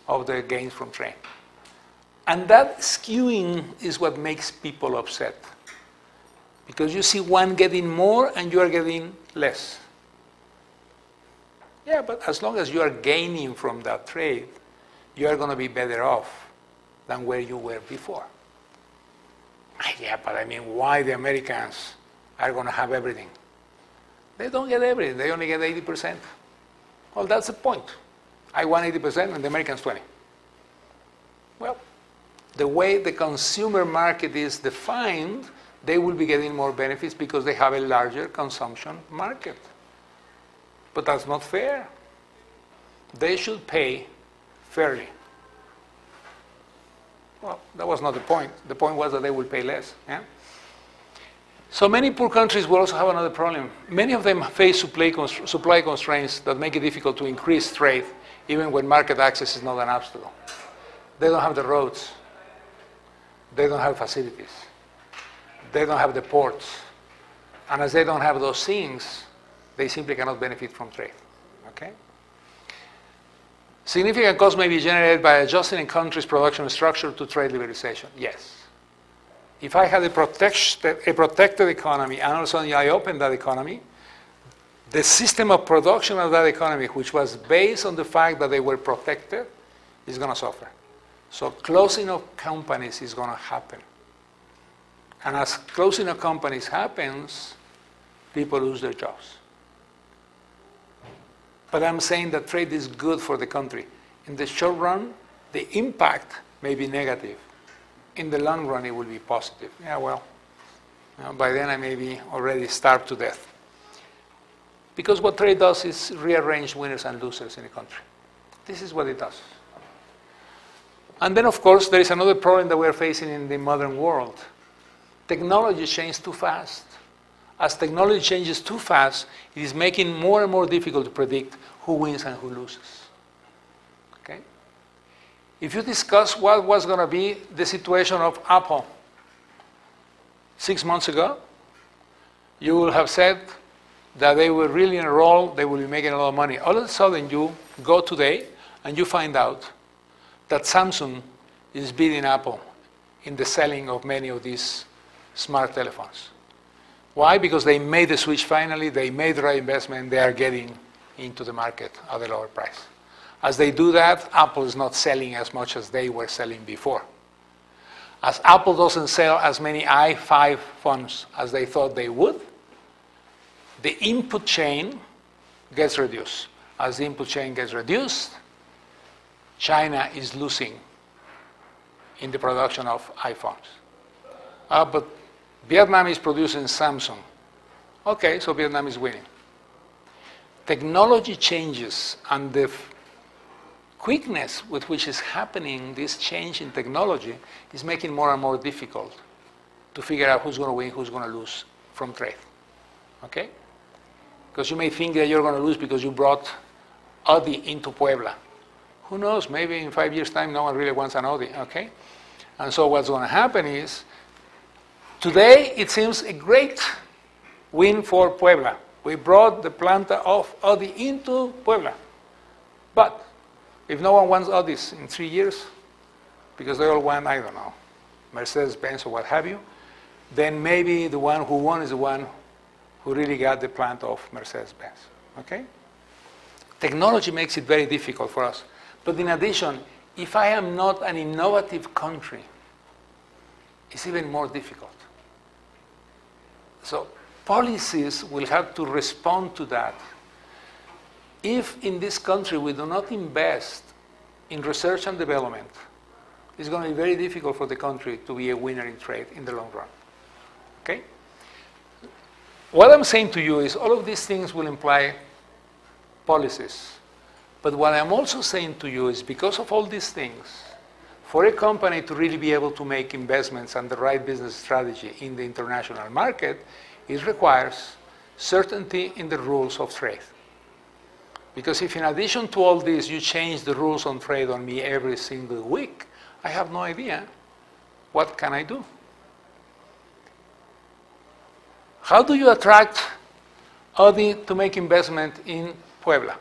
of the gains from trade. And that skewing is what makes people upset. Because you see one getting more and you are getting less. Yeah, but as long as you are gaining from that trade, you are going to be better off than where you were before. Ah, yeah, but I mean, why the Americans are going to have everything? They don't get everything, they only get 80%. Well, that's the point. I want 80% and the Americans 20. Well, the way the consumer market is defined, they will be getting more benefits because they have a larger consumption market. But that's not fair. They should pay fairly. Well, that was not the point. The point was that they will pay less. Yeah? So many poor countries will also have another problem. Many of them face supply, supply constraints that make it difficult to increase trade, even when market access is not an obstacle. They don't have the roads. They don't have facilities. They don't have the ports. And as they don't have those things, they simply cannot benefit from trade. Okay? Significant costs may be generated by adjusting a country's production structure to trade liberalization. Yes. If I had a, protect, a protected economy and also I opened that economy, the system of production of that economy, which was based on the fact that they were protected, is going to suffer. So closing of companies is going to happen. And as closing of companies happens, people lose their jobs. But I'm saying that trade is good for the country. In the short run, the impact may be negative. In the long run, it will be positive. Yeah, well, you know, by then I may be already starved to death. Because what trade does is rearrange winners and losers in a country. This is what it does. And then, of course, there is another problem that we're facing in the modern world. Technology changes too fast. As technology changes too fast, it is making more and more difficult to predict who wins and who loses. Okay? If you discuss what was going to be the situation of Apple six months ago, you will have said that they were really in a role, they will be making a lot of money. All of a sudden, you go today and you find out that Samsung is beating Apple in the selling of many of these smart telephones. Why? Because they made the switch finally, they made the right investment, they are getting into the market at a lower price. As they do that, Apple is not selling as much as they were selling before. As Apple doesn't sell as many i5 phones as they thought they would, the input chain gets reduced. As the input chain gets reduced, China is losing in the production of iPhones. Uh, but Vietnam is producing Samsung. Okay, so Vietnam is winning. Technology changes and the quickness with which is happening, this change in technology, is making more and more difficult to figure out who's going to win, who's going to lose from trade. Okay? Because you may think that you're going to lose because you brought Audi into Puebla. Who knows? Maybe in five years' time, no one really wants an Audi. Okay? And so what's going to happen is, today it seems a great win for Puebla. We brought the planta of Audi into Puebla. But if no one wants Audis in three years, because they all want, I don't know, Mercedes-Benz or what have you, then maybe the one who won is the one who really got the plant of Mercedes-Benz. Okay? Technology makes it very difficult for us. But in addition, if I am not an innovative country, it's even more difficult. So policies will have to respond to that. If in this country we do not invest in research and development, it's going to be very difficult for the country to be a winner in trade in the long run. Okay? What I'm saying to you is all of these things will imply policies. But what I'm also saying to you is because of all these things, for a company to really be able to make investments and the right business strategy in the international market, it requires certainty in the rules of trade. Because if in addition to all this you change the rules on trade on me every single week, I have no idea what can I do. How do you attract Audi to make investment in Puebla?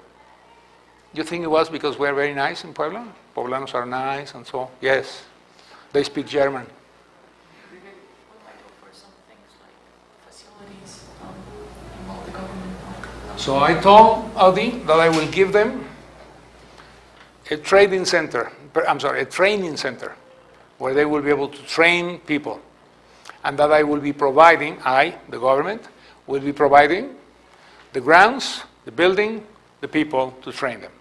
You think it was because we're very nice in Puebla? Poblanos are nice and so Yes, they speak German. So I told Audi that I will give them a trading center, I'm sorry, a training center where they will be able to train people. And that I will be providing, I, the government, will be providing the grounds, the building, the people to train them.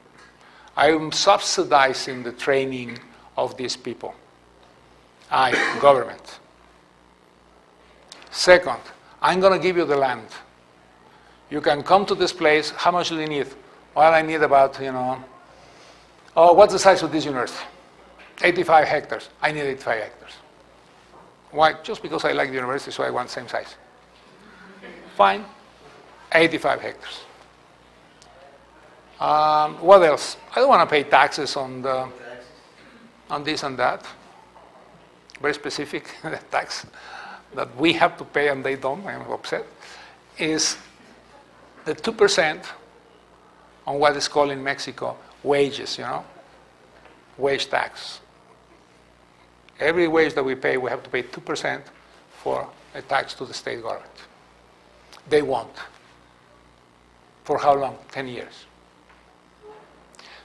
I am subsidizing the training of these people. I, government. Second, I'm going to give you the land. You can come to this place. How much do you need? Well, I need about, you know, oh, what's the size of this university? 85 hectares. I need 85 hectares. Why? Just because I like the university, so I want same size. Fine. 85 hectares. Um, what else? I don't want to pay taxes on the, on this and that. Very specific [LAUGHS] tax that we have to pay and they don't. I'm upset. Is the two percent on what is called in Mexico wages. You know, wage tax. Every wage that we pay, we have to pay two percent for a tax to the state government. They won't. For how long? Ten years.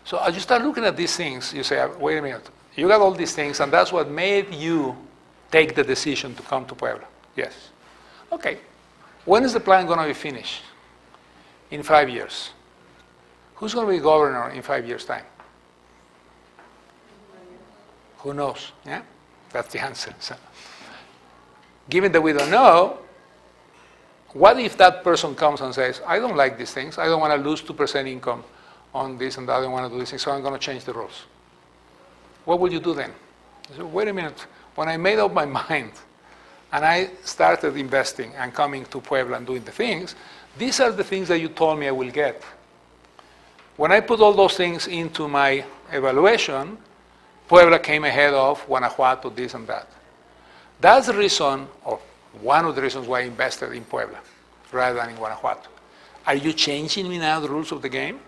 So as you start looking at these things, you say, ah, wait a minute, you got all these things, and that's what made you take the decision to come to Puebla. Yes. Okay. When is the plan going to be finished? In five years. Who's going to be governor in five years' time? Who knows? Yeah? That's the [LAUGHS] answer. So, given that we don't know, what if that person comes and says, I don't like these things, I don't want to lose 2% income on this and that. I don't want to do this so I'm going to change the rules. What would you do then? I said, wait a minute. When I made up my [LAUGHS] mind and I started investing and coming to Puebla and doing the things, these are the things that you told me I will get. When I put all those things into my evaluation, Puebla came ahead of Guanajuato, this and that. That's the reason, or one of the reasons why I invested in Puebla rather than in Guanajuato. Are you changing me now the rules of the game?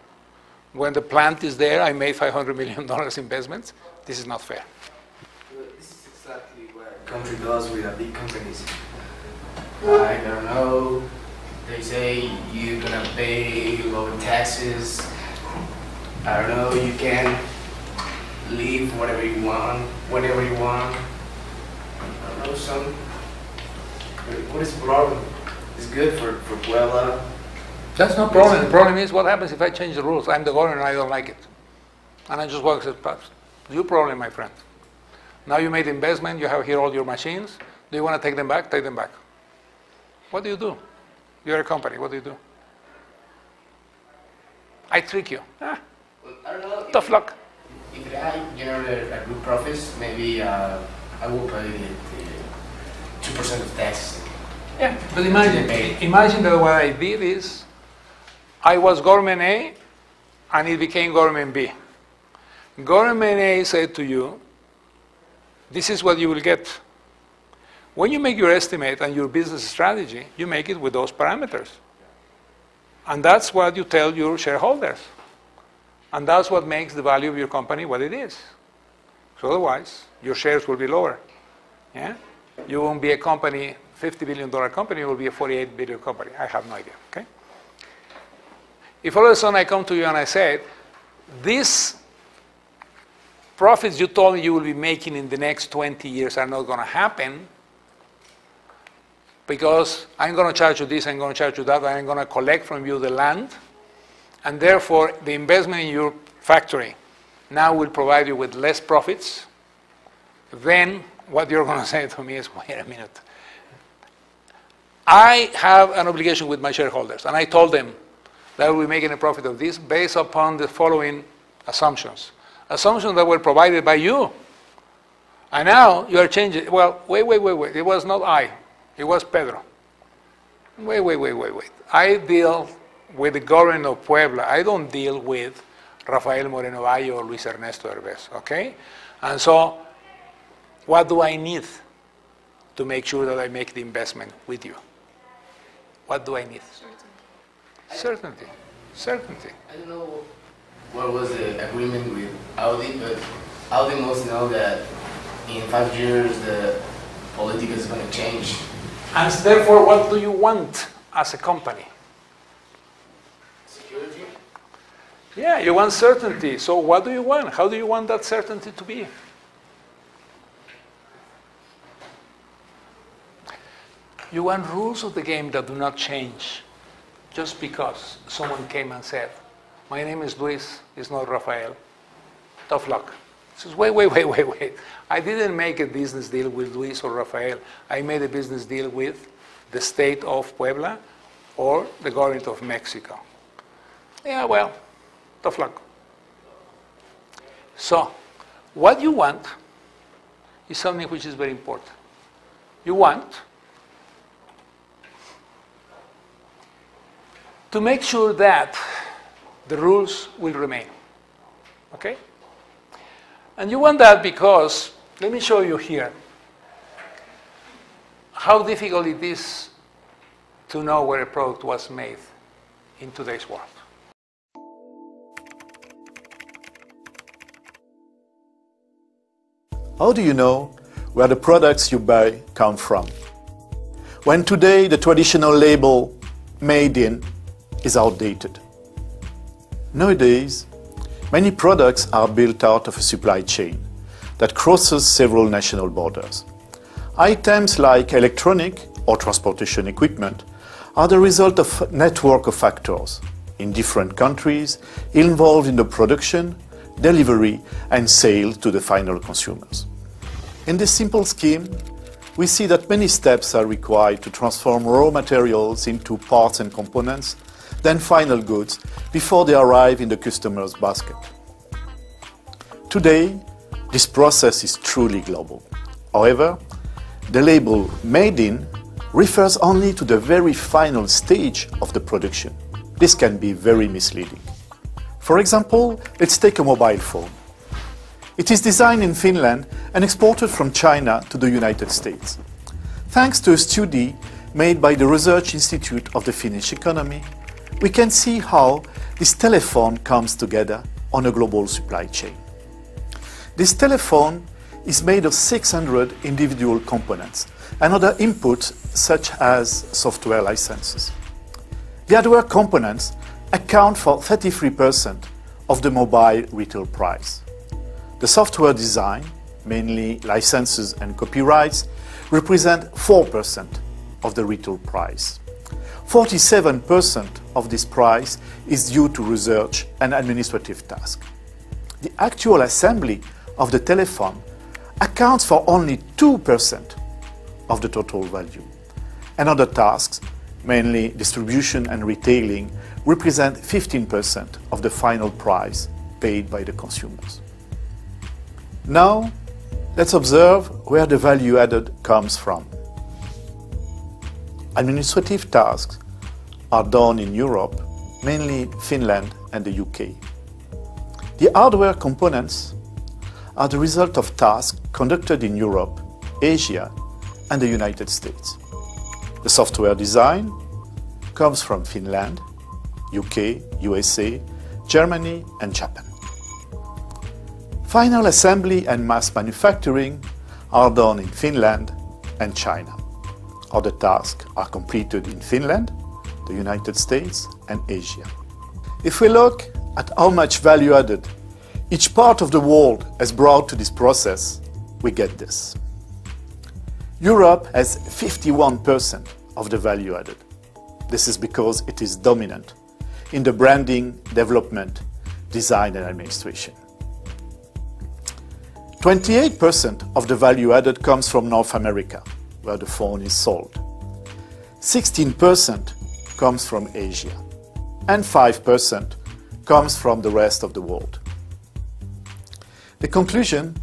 When the plant is there, I made $500 million investments. This is not fair. This is exactly what a country does with the big companies. I don't know, they say you're gonna pay lower taxes. I don't know, you can leave whatever you want, whenever you want. I don't know, some, what is the problem? It's good for, for Puebla. That's no problem. The problem is what happens if I change the rules? I'm the governor and I don't like it. And I just walk as past. Your problem, my friend. Now you made investment, you have here all your machines. Do you want to take them back? Take them back. What do you do? You're a company. What do you do? I trick you. Ah, Well, I don't know. if- tough luck. If I generate a good profits, maybe uh, I will pay the two percent of taxes. Yeah, but imagine, imagine that what I did is, I was government A, and it became government B. Government A said to you, this is what you will get. When you make your estimate and your business strategy, you make it with those parameters. And that's what you tell your shareholders. And that's what makes the value of your company what it is. So otherwise, your shares will be lower. Yeah? You won't be a company, $50 billion company, you will be a 48 billion company. I have no idea, okay? If all of a sudden I come to you and I say, these profits you told me you will be making in the next 20 years are not going to happen because I'm going to charge you this, I'm going to charge you that, I'm going to collect from you the land, and therefore the investment in your factory now will provide you with less profits, then what you're going [LAUGHS] to say to me is, wait a minute. I have an obligation with my shareholders, and I told them that we're making a profit of this based upon the following assumptions. Assumptions that were provided by you. And now you are changing. Well, wait, wait, wait, wait. It was not I, it was Pedro. Wait, wait, wait, wait, wait. I deal with the government of Puebla. I don't deal with Rafael Moreno Valle or Luis Ernesto Derbez, okay? And so, what do I need to make sure that I make the investment with you? What do I need? Certainty. Certainty. I don't know what was the agreement with Audi, but Audi must know that in five years the politics is going to change. And therefore, what do you want as a company? Security? Yeah, you want certainty. So, what do you want? How do you want that certainty to be? You want rules of the game that do not change just because someone came and said, My name is Luis, it's not Rafael. Tough luck. He says, Wait, wait, wait, wait, wait. I didn't make a business deal with Luis or Rafael. I made a business deal with the state of Puebla or the government of Mexico. Yeah, well, tough luck. So, what you want is something which is very important. You want to make sure that the rules will remain. Okay? And you want that because, let me show you here how difficult it is to know where a product was made in today's world. How do you know where the products you buy come from? When today the traditional label made in is outdated. Nowadays, many products are built out of a supply chain that crosses several national borders. Items like electronic or transportation equipment are the result of a network of factors in different countries involved in the production, delivery and sale to the final consumers. In this simple scheme, we see that many steps are required to transform raw materials into parts and components, then final goods, before they arrive in the customer's basket. Today, this process is truly global. However, the label made in refers only to the very final stage of the production. This can be very misleading. For example, let's take a mobile phone. It is designed in Finland and exported from China to the United States. Thanks to a study made by the Research Institute of the Finnish economy, we can see how this telephone comes together on a global supply chain. This telephone is made of 600 individual components and other inputs such as software licenses. The hardware components account for 33% of the mobile retail price. The software design, mainly licenses and copyrights, represent 4% of the retail price. 47% of this price is due to research and administrative tasks. The actual assembly of the telephone accounts for only 2% of the total value. And other tasks, mainly distribution and retailing, represent 15% of the final price paid by the consumers. Now, let's observe where the value added comes from. Administrative tasks are done in Europe, mainly Finland and the UK. The hardware components are the result of tasks conducted in Europe, Asia, and the United States. The software design comes from Finland, UK, USA, Germany, and Japan. Final assembly and mass manufacturing are done in Finland and China. Other tasks are completed in Finland, the United States, and Asia. If we look at how much value added each part of the world has brought to this process, we get this. Europe has 51% of the value added. This is because it is dominant in the branding, development, design, and administration. 28% of the value added comes from North America, where the phone is sold. 16% comes from Asia, and 5% comes from the rest of the world. The conclusion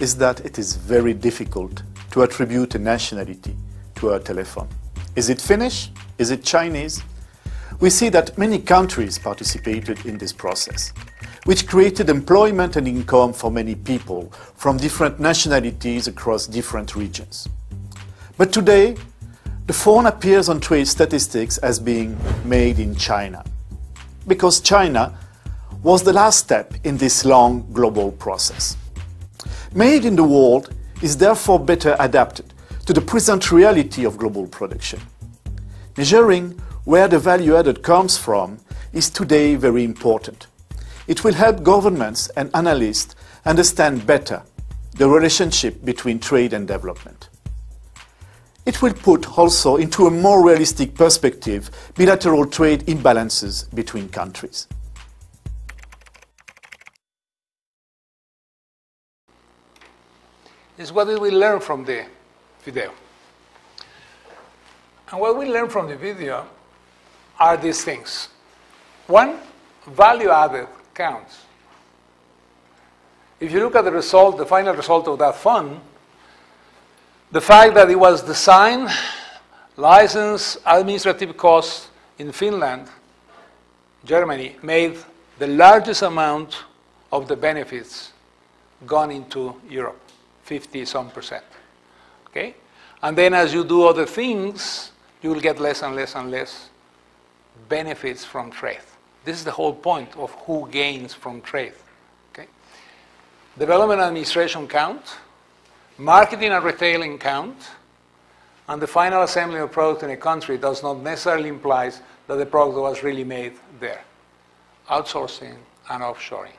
is that it is very difficult to attribute a nationality to a telephone. Is it Finnish? Is it Chinese? We see that many countries participated in this process, which created employment and income for many people from different nationalities across different regions. But today, the phone appears on trade statistics as being made in China, because China was the last step in this long global process. Made in the world is therefore better adapted to the present reality of global production. Measuring where the value added comes from is today very important. It will help governments and analysts understand better the relationship between trade and development. It will put also into a more realistic perspective bilateral trade imbalances between countries. Is what we learn from the video. And what we learn from the video are these things. One, value added counts. If you look at the result, the final result of that fund, the fact that it was designed, license, administrative costs in Finland, Germany, made the largest amount of the benefits gone into Europe, 50 some percent. Okay? And then as you do other things, you will get less and less and less benefits from trade. This is the whole point of who gains from trade. Okay? Development administration count, marketing and retailing count, and the final assembly of product in a country does not necessarily imply that the product was really made there. Outsourcing and offshoring.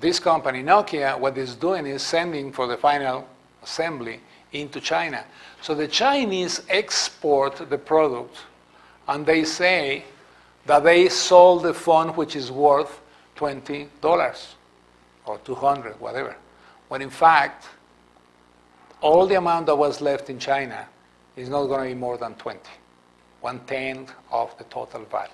This company, Nokia, what it's doing is sending for the final assembly into China. So the Chinese export the product and they say that they sold the phone which is worth $20 or 200, whatever. When in fact, all the amount that was left in China is not going to be more than 20, one tenth of the total value.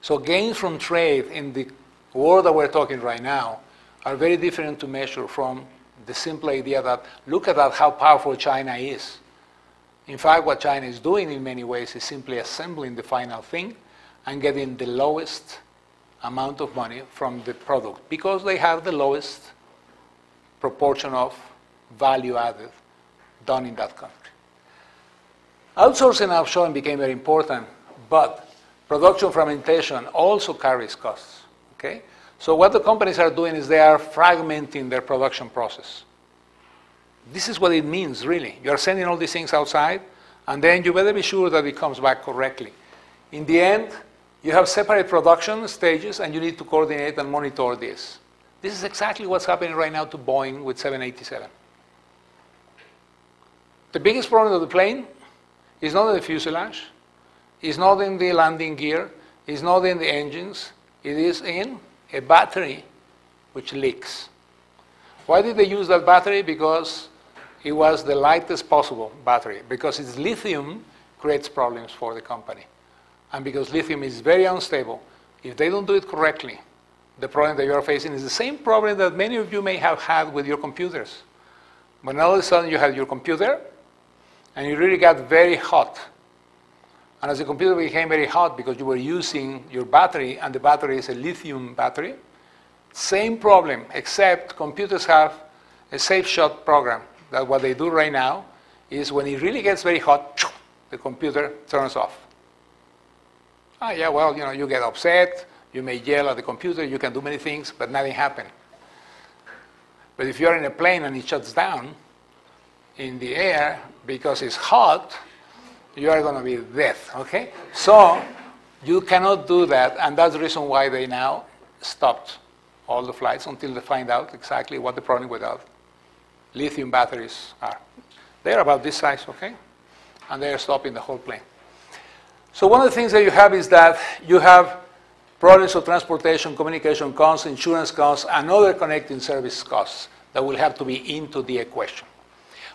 So gains from trade in the world that we're talking right now are very different to measure from the simple idea that look at that, how powerful China is. In fact, what China is doing in many ways is simply assembling the final thing and getting the lowest amount of money from the product because they have the lowest proportion of value added done in that country. Outsourcing and offshoring became very important, but production fragmentation also carries costs. Okay? So what the companies are doing is they are fragmenting their production process. This is what it means, really. You are sending all these things outside, and then you better be sure that it comes back correctly. In the end, you have separate production stages and you need to coordinate and monitor this. This is exactly what's happening right now to Boeing with 787. The biggest problem of the plane is not in the fuselage, is not in the landing gear, is not in the engines, it is in a battery which leaks. Why did they use that battery? Because it was the lightest possible battery, because its lithium creates problems for the company. And because lithium is very unstable, if they don't do it correctly, the problem that you are facing is the same problem that many of you may have had with your computers. When all of a sudden you had your computer and it really got very hot. And as the computer became very hot because you were using your battery and the battery is a lithium battery, same problem, except computers have a safe shot program that what they do right now is when it really gets very hot, [TSK] the computer turns off. Ah, yeah, well, you know, you get upset, you may yell at the computer, you can do many things, but nothing happened. But if you're in a plane and it shuts down in the air because it's hot, you are going to be death, okay? So you cannot do that, and that's the reason why they now stopped all the flights until they find out exactly what the problem with lithium batteries are. They're about this size, okay? And they're stopping the whole plane. So one of the things that you have is that you have problems of transportation, communication costs, insurance costs, and other connecting service costs that will have to be into the equation.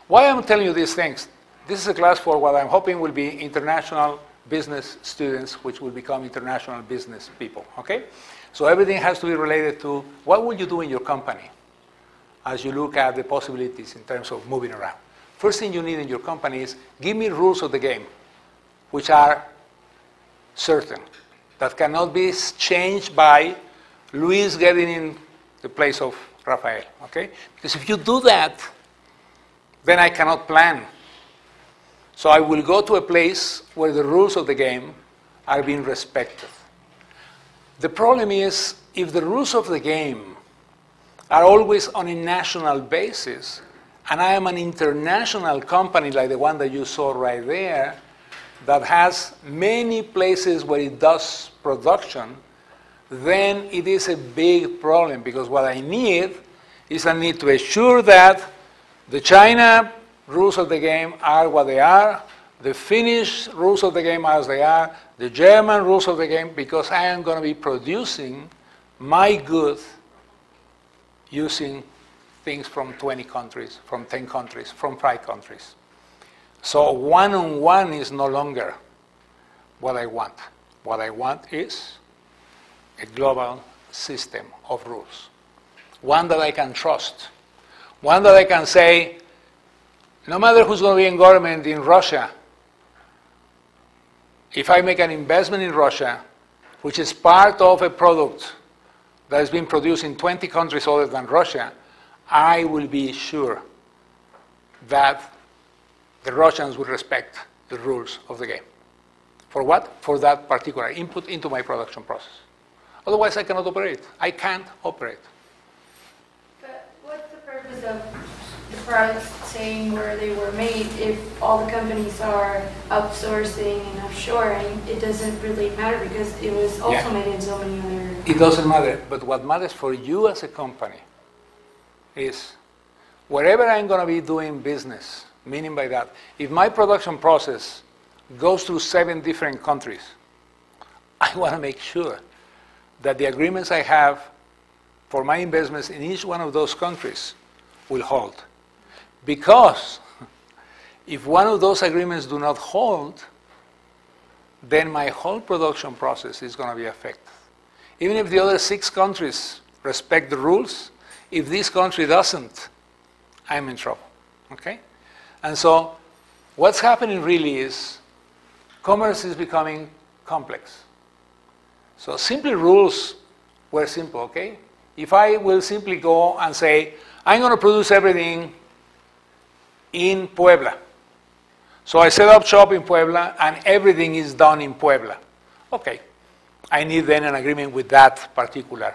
Why I'm telling you these things? This is a class for what I'm hoping will be international business students, which will become international business people, okay? So everything has to be related to what will you do in your company as you look at the possibilities in terms of moving around. First thing you need in your company is give me rules of the game, which are certain, that cannot be changed by Luis getting in the place of Rafael, okay? Because if you do that, then I cannot plan. So I will go to a place where the rules of the game are being respected. The problem is if the rules of the game are always on a national basis, and I am an international company like the one that you saw right there, that has many places where it does production, then it is a big problem because what I need is I need to assure that the China rules of the game are what they are, the Finnish rules of the game are as they are, the German rules of the game, because I am going to be producing my goods using things from 20 countries, from 10 countries, from 5 countries. So one on one is no longer what I want. What I want is a global system of rules, one that I can trust, one that I can say, no matter who's going to be in government in Russia, if I make an investment in Russia, which is part of a product that has been produced in 20 countries other than Russia, I will be sure that the Russians will respect the rules of the game. For what? For that particular input into my production process. Otherwise, I cannot operate. I can't operate. But what's the purpose of the products saying where they were made if all the companies are outsourcing and offshoring? It doesn't really matter because it was also Yeah. made in so many other. It doesn't matter. But what matters for you as a company is wherever I'm going to be doing business, meaning by that, if my production process goes through seven different countries, [LAUGHS] I want to make sure that the agreements I have for my investments in each one of those countries will hold. Because [LAUGHS] if one of those agreements do not hold, then my whole production process is going to be affected. Even if the other six countries respect the rules, if this country doesn't, I'm in trouble. Okay? And so what's happening really is commerce is becoming complex. So simply rules were simple, okay? If I will simply go and say, I'm going to produce everything in Puebla. So I set up shop in Puebla and everything is done in Puebla. Okay. I need then an agreement with that particular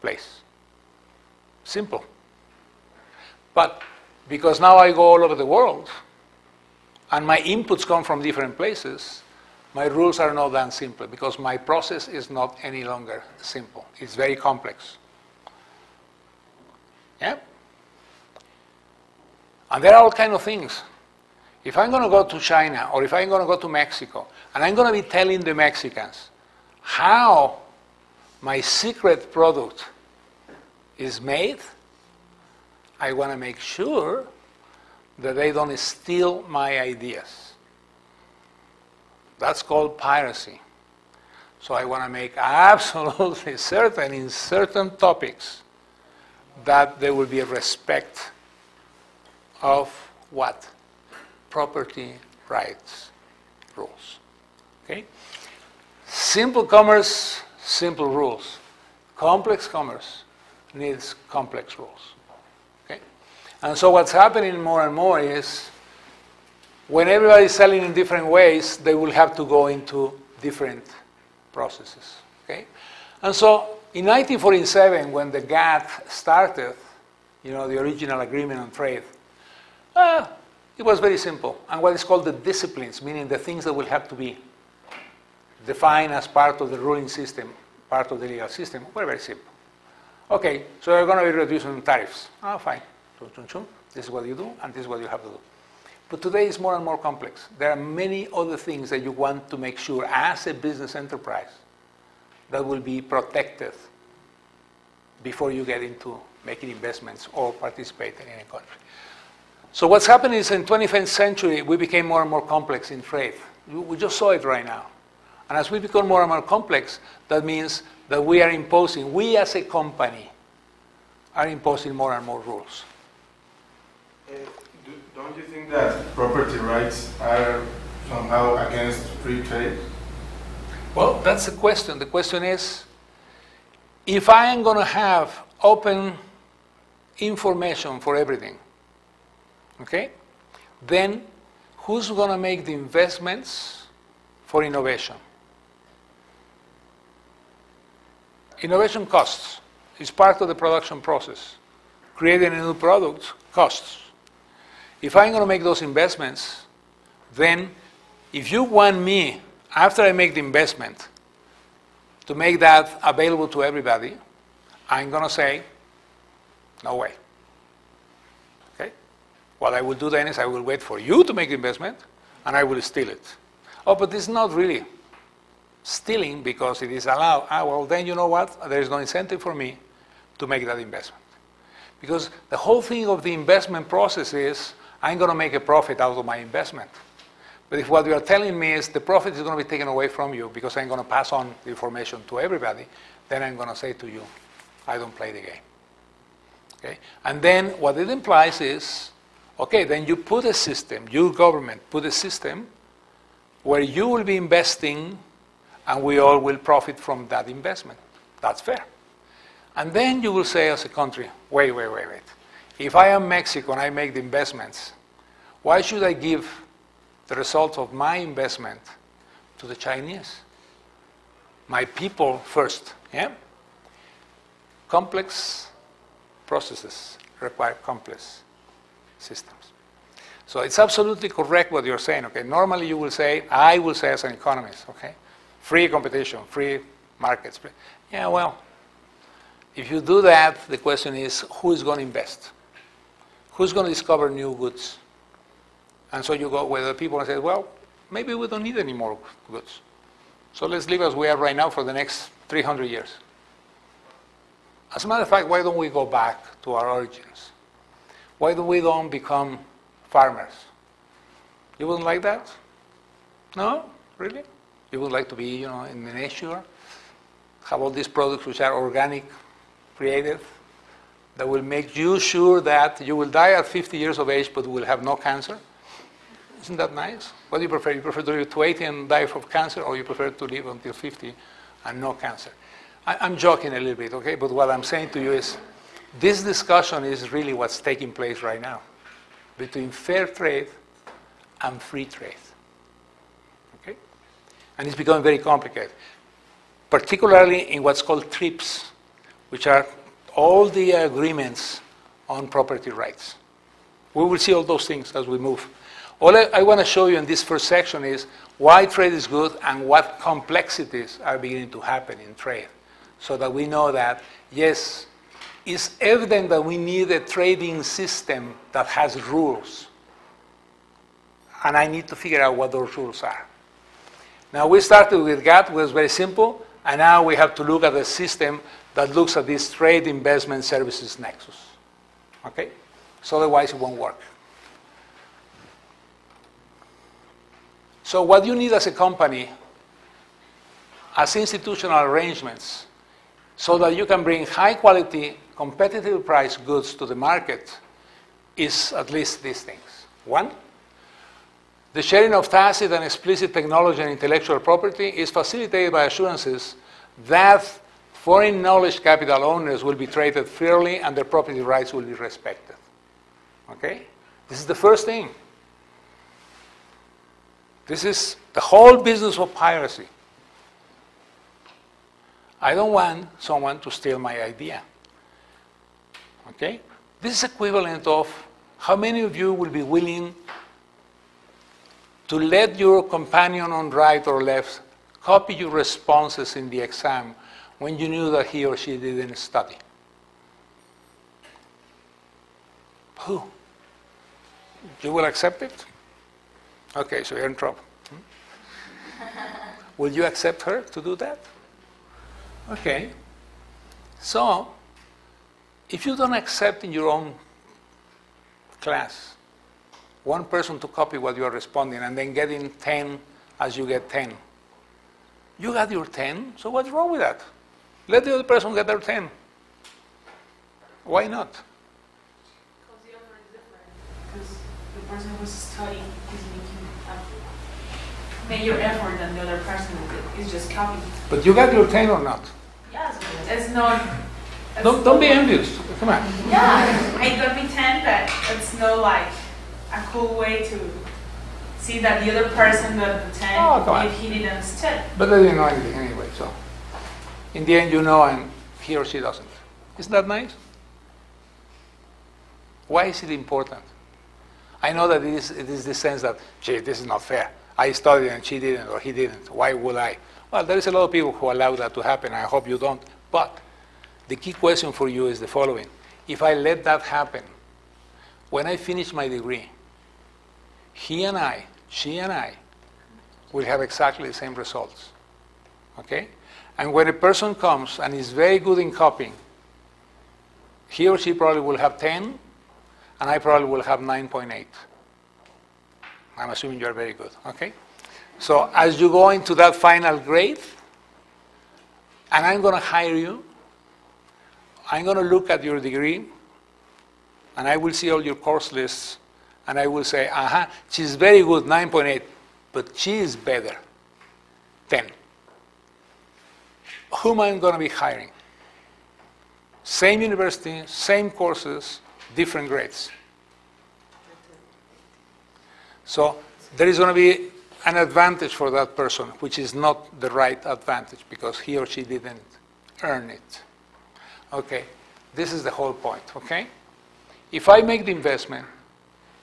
place. Simple. But because now I go all over the world and my inputs come from different places, my rules are not that simple because my process is not any longer simple. It's very complex. Yeah? And there are all kind of things. If I'm going to go to China or if I'm going to go to Mexico and I'm going to be telling the Mexicans how my secret product is made, I want to make sure that they don't steal my ideas. That's called piracy. So I want to make absolutely [LAUGHS] certain in certain topics that there will be a respect of what? Property rights rules. Okay? Simple commerce, simple rules. Complex commerce needs complex rules. And so what's happening more and more is when everybody's selling in different ways, they will have to go into different processes. Okay? And so in 1947, when the GATT started, you know, the original agreement on trade, uh, it was very simple. And what is called the disciplines, meaning the things that will have to be defined as part of the ruling system, part of the legal system, were very simple. Okay, so we're going to be reducing tariffs. Ah, fine. This is what you do, and this is what you have to do. But today is more and more complex. There are many other things that you want to make sure as a business enterprise that will be protected before you get into making investments or participating in a country. So what's happening is in 21st century, we became more and more complex in trade. We just saw it right now. And as we become more and more complex, that means that we are imposing, we as a company, are imposing more and more rules. Uh, do, don't you think that property rights are somehow against free trade? Well, that's the question. The question is, if I am going to have open information for everything, okay, then who's going to make the investments for innovation? Innovation costs. It's part of the production process. Creating a new product costs. If I'm going to make those investments, then if you want me, after I make the investment, to make that available to everybody, I'm going to say, no way. Okay? What I will do then is I will wait for you to make the investment, and I will steal it. Oh, but it's not really stealing because it is allowed, ah, well, then you know what? There is no incentive for me to make that investment. Because the whole thing of the investment process is I'm going to make a profit out of my investment. But if what you are telling me is the profit is going to be taken away from you because I'm going to pass on the information to everybody, then I'm going to say to you, I don't play the game. Okay? And then what it implies is, okay, then you put a system, your government put a system where you will be investing and we all will profit from that investment. That's fair. And then you will say as a country, wait, wait, wait, wait. If I am Mexico and I make the investments, why should I give the results of my investment to the Chinese? My people first, yeah? Complex processes require complex systems. So it's absolutely correct what you're saying, okay? Normally you will say, I will say as an economist, okay? Free competition, free markets. Yeah, well, if you do that, the question is who is going to invest? Who's going to discover new goods? And so you go with the people and say, well, maybe we don't need any more goods. So let's live as we are right now for the next 300 years. As a matter of fact, why don't we go back to our origins? Why don't we don't become farmers? You wouldn't like that? No? Really? You would like to be, you know, in the nature, have all these products which are organic, created, that will make you sure that you will die at 50 years of age but will have no cancer? Isn't that nice? What do you prefer? You prefer to live to 80 and die of cancer, or you prefer to live until 50 and no cancer? I, am joking a little bit, okay? But what I'm saying to you is this discussion is really what's taking place right now between fair trade and free trade Okay? and it's becoming very complicated, particularly in what's called TRIPS, which are all the agreements on property rights. We will see all those things as we move. All I, I want to show you in this first section is why trade is good and what complexities are beginning to happen in trade. So that we know that, yes, it's evident that we need a trading system that has rules. And I need to figure out what those rules are. Now, we started with GATT, was very simple, and now we have to look at a system that looks at this trade investment services nexus. Okay? So otherwise it won't work. So what you need as a company, as institutional arrangements, so that you can bring high quality, competitive price goods to the market, is at least these things. One, the sharing of tacit and explicit technology and intellectual property is facilitated by assurances that foreign knowledge capital owners will be treated fairly and their property rights will be respected. Okay? This is the first thing. This is the whole business of piracy. I don't want someone to steal my idea. Okay? This is equivalent of how many of you will be willing to let your companion on right or left copy your responses in the exam when you knew that he or she didn't study? Who? You will accept it? Okay, so you're in trouble. Hmm? will you accept her to do that? Okay. So, if you don't accept in your own class one person to copy what you are responding and then getting 10 as you get 10, you got your 10, so what's wrong with that? Let the other person get their 10. Why not? Because the offer is different. Because the person who's studying is making uh, a major effort than the other person is just copying. But you got your 10 or not? Yes, it's not. it's Don't, don't be envious. Come on. Yeah, I got me 10, but it's not like a cool way to see that the other person got the 10 Oh, if he didn't study. But they didn't know anything anyway, so. In the end, you know, and he or she doesn't. Isn't that nice? Why is it important? I know that it is, it is the sense that, gee, this is not fair. I studied and she didn't, or he didn't. Why would I? Well, there is a lot of people who allow that to happen. I hope you don't. But the key question for you is the following. If I let that happen, when I finish my degree, he and I, she and I, will have exactly the same results. Okay? And when a person comes and is very good in copying, he or she probably will have 10, and I probably will have 9.8. I'm assuming you're very good, okay? So as you go into that final grade, and I'm going to hire you, I'm going to look at your degree, and I will see all your course lists, and I will say, aha, she's very good, 9.8, but she is better, 10. Whom I'm going to be hiring? Same university, same courses, different grades. So there is going to be an advantage for that person, which is not the right advantage because he or she didn't earn it. Okay, this is the whole point, okay? If I make the investment,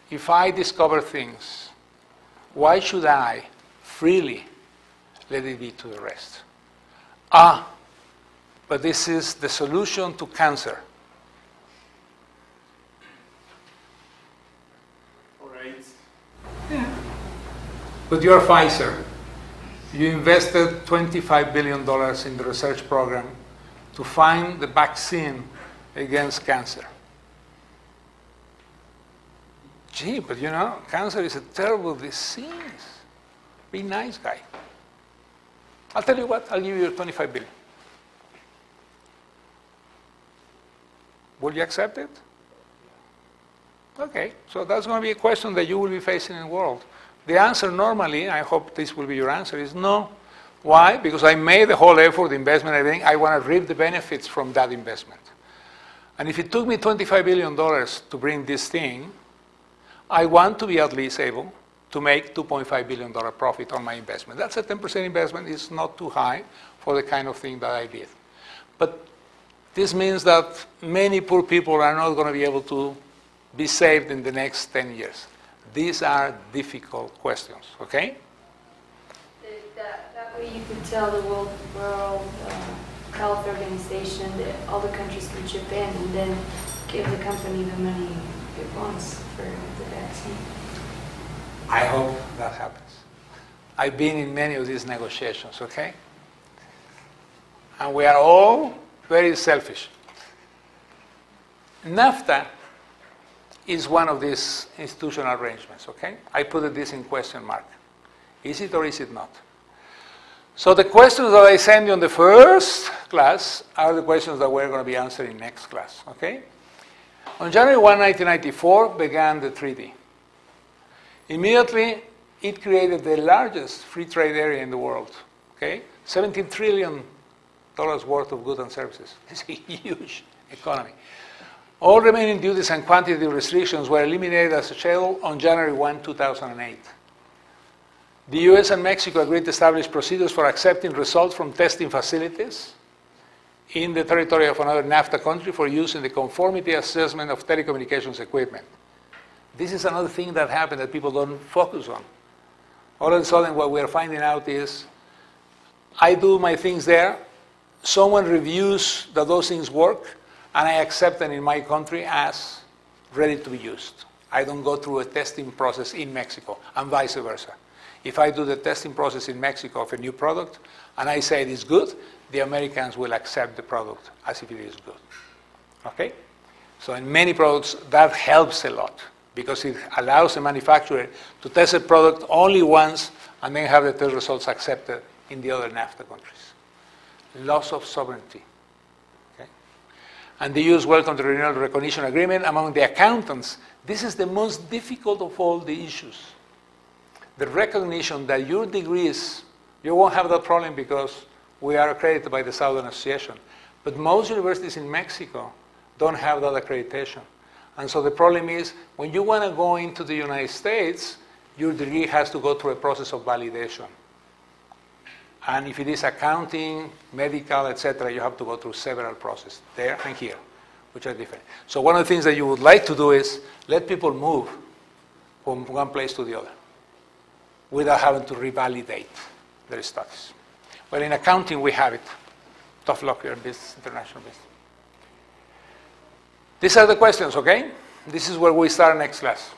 if I discover things, why should I freely let it be to the rest? Ah, but this is the solution to cancer. All right. But you're Pfizer. You invested $25 billion in the research program to find the vaccine against cancer. Gee, but you know, cancer is a terrible disease. Be nice guy. I'll tell you what, I'll give you 25 billion. Will you accept it? Okay, so that's going to be a question that you will be facing in the world. The answer normally, I hope this will be your answer, is no. Why? Because I made the whole effort, the investment, everything. I want to reap the benefits from that investment. And if it took me $25 billion to bring this thing, I want to be at least able to make $2.5 billion profit on my investment. That's a 10% investment. It's not too high for the kind of thing that I did. But this means that many poor people are not going to be able to be saved in the next 10 years. These are difficult questions, okay? That, that way you could tell the World, World uh, Health Organization that all the countries can chip in and then give the company the money it wants for the vaccine. I hope that happens. I've been in many of these negotiations, okay? And we are all very selfish. NAFTA is one of these institutional arrangements, okay? I put this in question mark. Is it or is it not? So the questions that I send you in the first class are the questions that we're going to be answering next class, okay? On January 1, 1994, began the treaty. Immediately, it created the largest free trade area in the world, okay? 17 trillion dollars worth of goods and services. [LAUGHS] It's a huge economy. All remaining duties and quantitative restrictions were eliminated as a shell on January 1, 2008. The US and Mexico agreed to establish procedures for accepting results from testing facilities in the territory of another NAFTA country for use in the conformity assessment of telecommunications equipment. This is another thing that happened that people don't focus on. All of a sudden, what we're finding out is I do my things there, someone reviews that those things work, and I accept them in my country as ready to be used. I don't go through a testing process in Mexico, and vice versa. If I do the testing process in Mexico of a new product, and I say it is good, the Americans will accept the product as if it is good. Okay? So in many products, that helps a lot because it allows the manufacturer to test a product only once and then have the test results accepted in the other NAFTA countries. Loss of sovereignty. Okay? And the US welcomed the renewal recognition agreement among the accountants. This is the most difficult of all the issues. The recognition that your degrees, you won't have that problem because we are accredited by the Southern Association. But most universities in Mexico don't have that accreditation. And so the problem is when you want to go into the United States, your degree has to go through a process of validation. And if it is accounting, medical, etc., you have to go through several processes there and here, which are different. So one of the things that you would like to do is let people move from one place to the other without having to revalidate their studies. Well, in accounting, we have it. Tough luck here in business, international business. These are the questions, okay? This is where we start next class.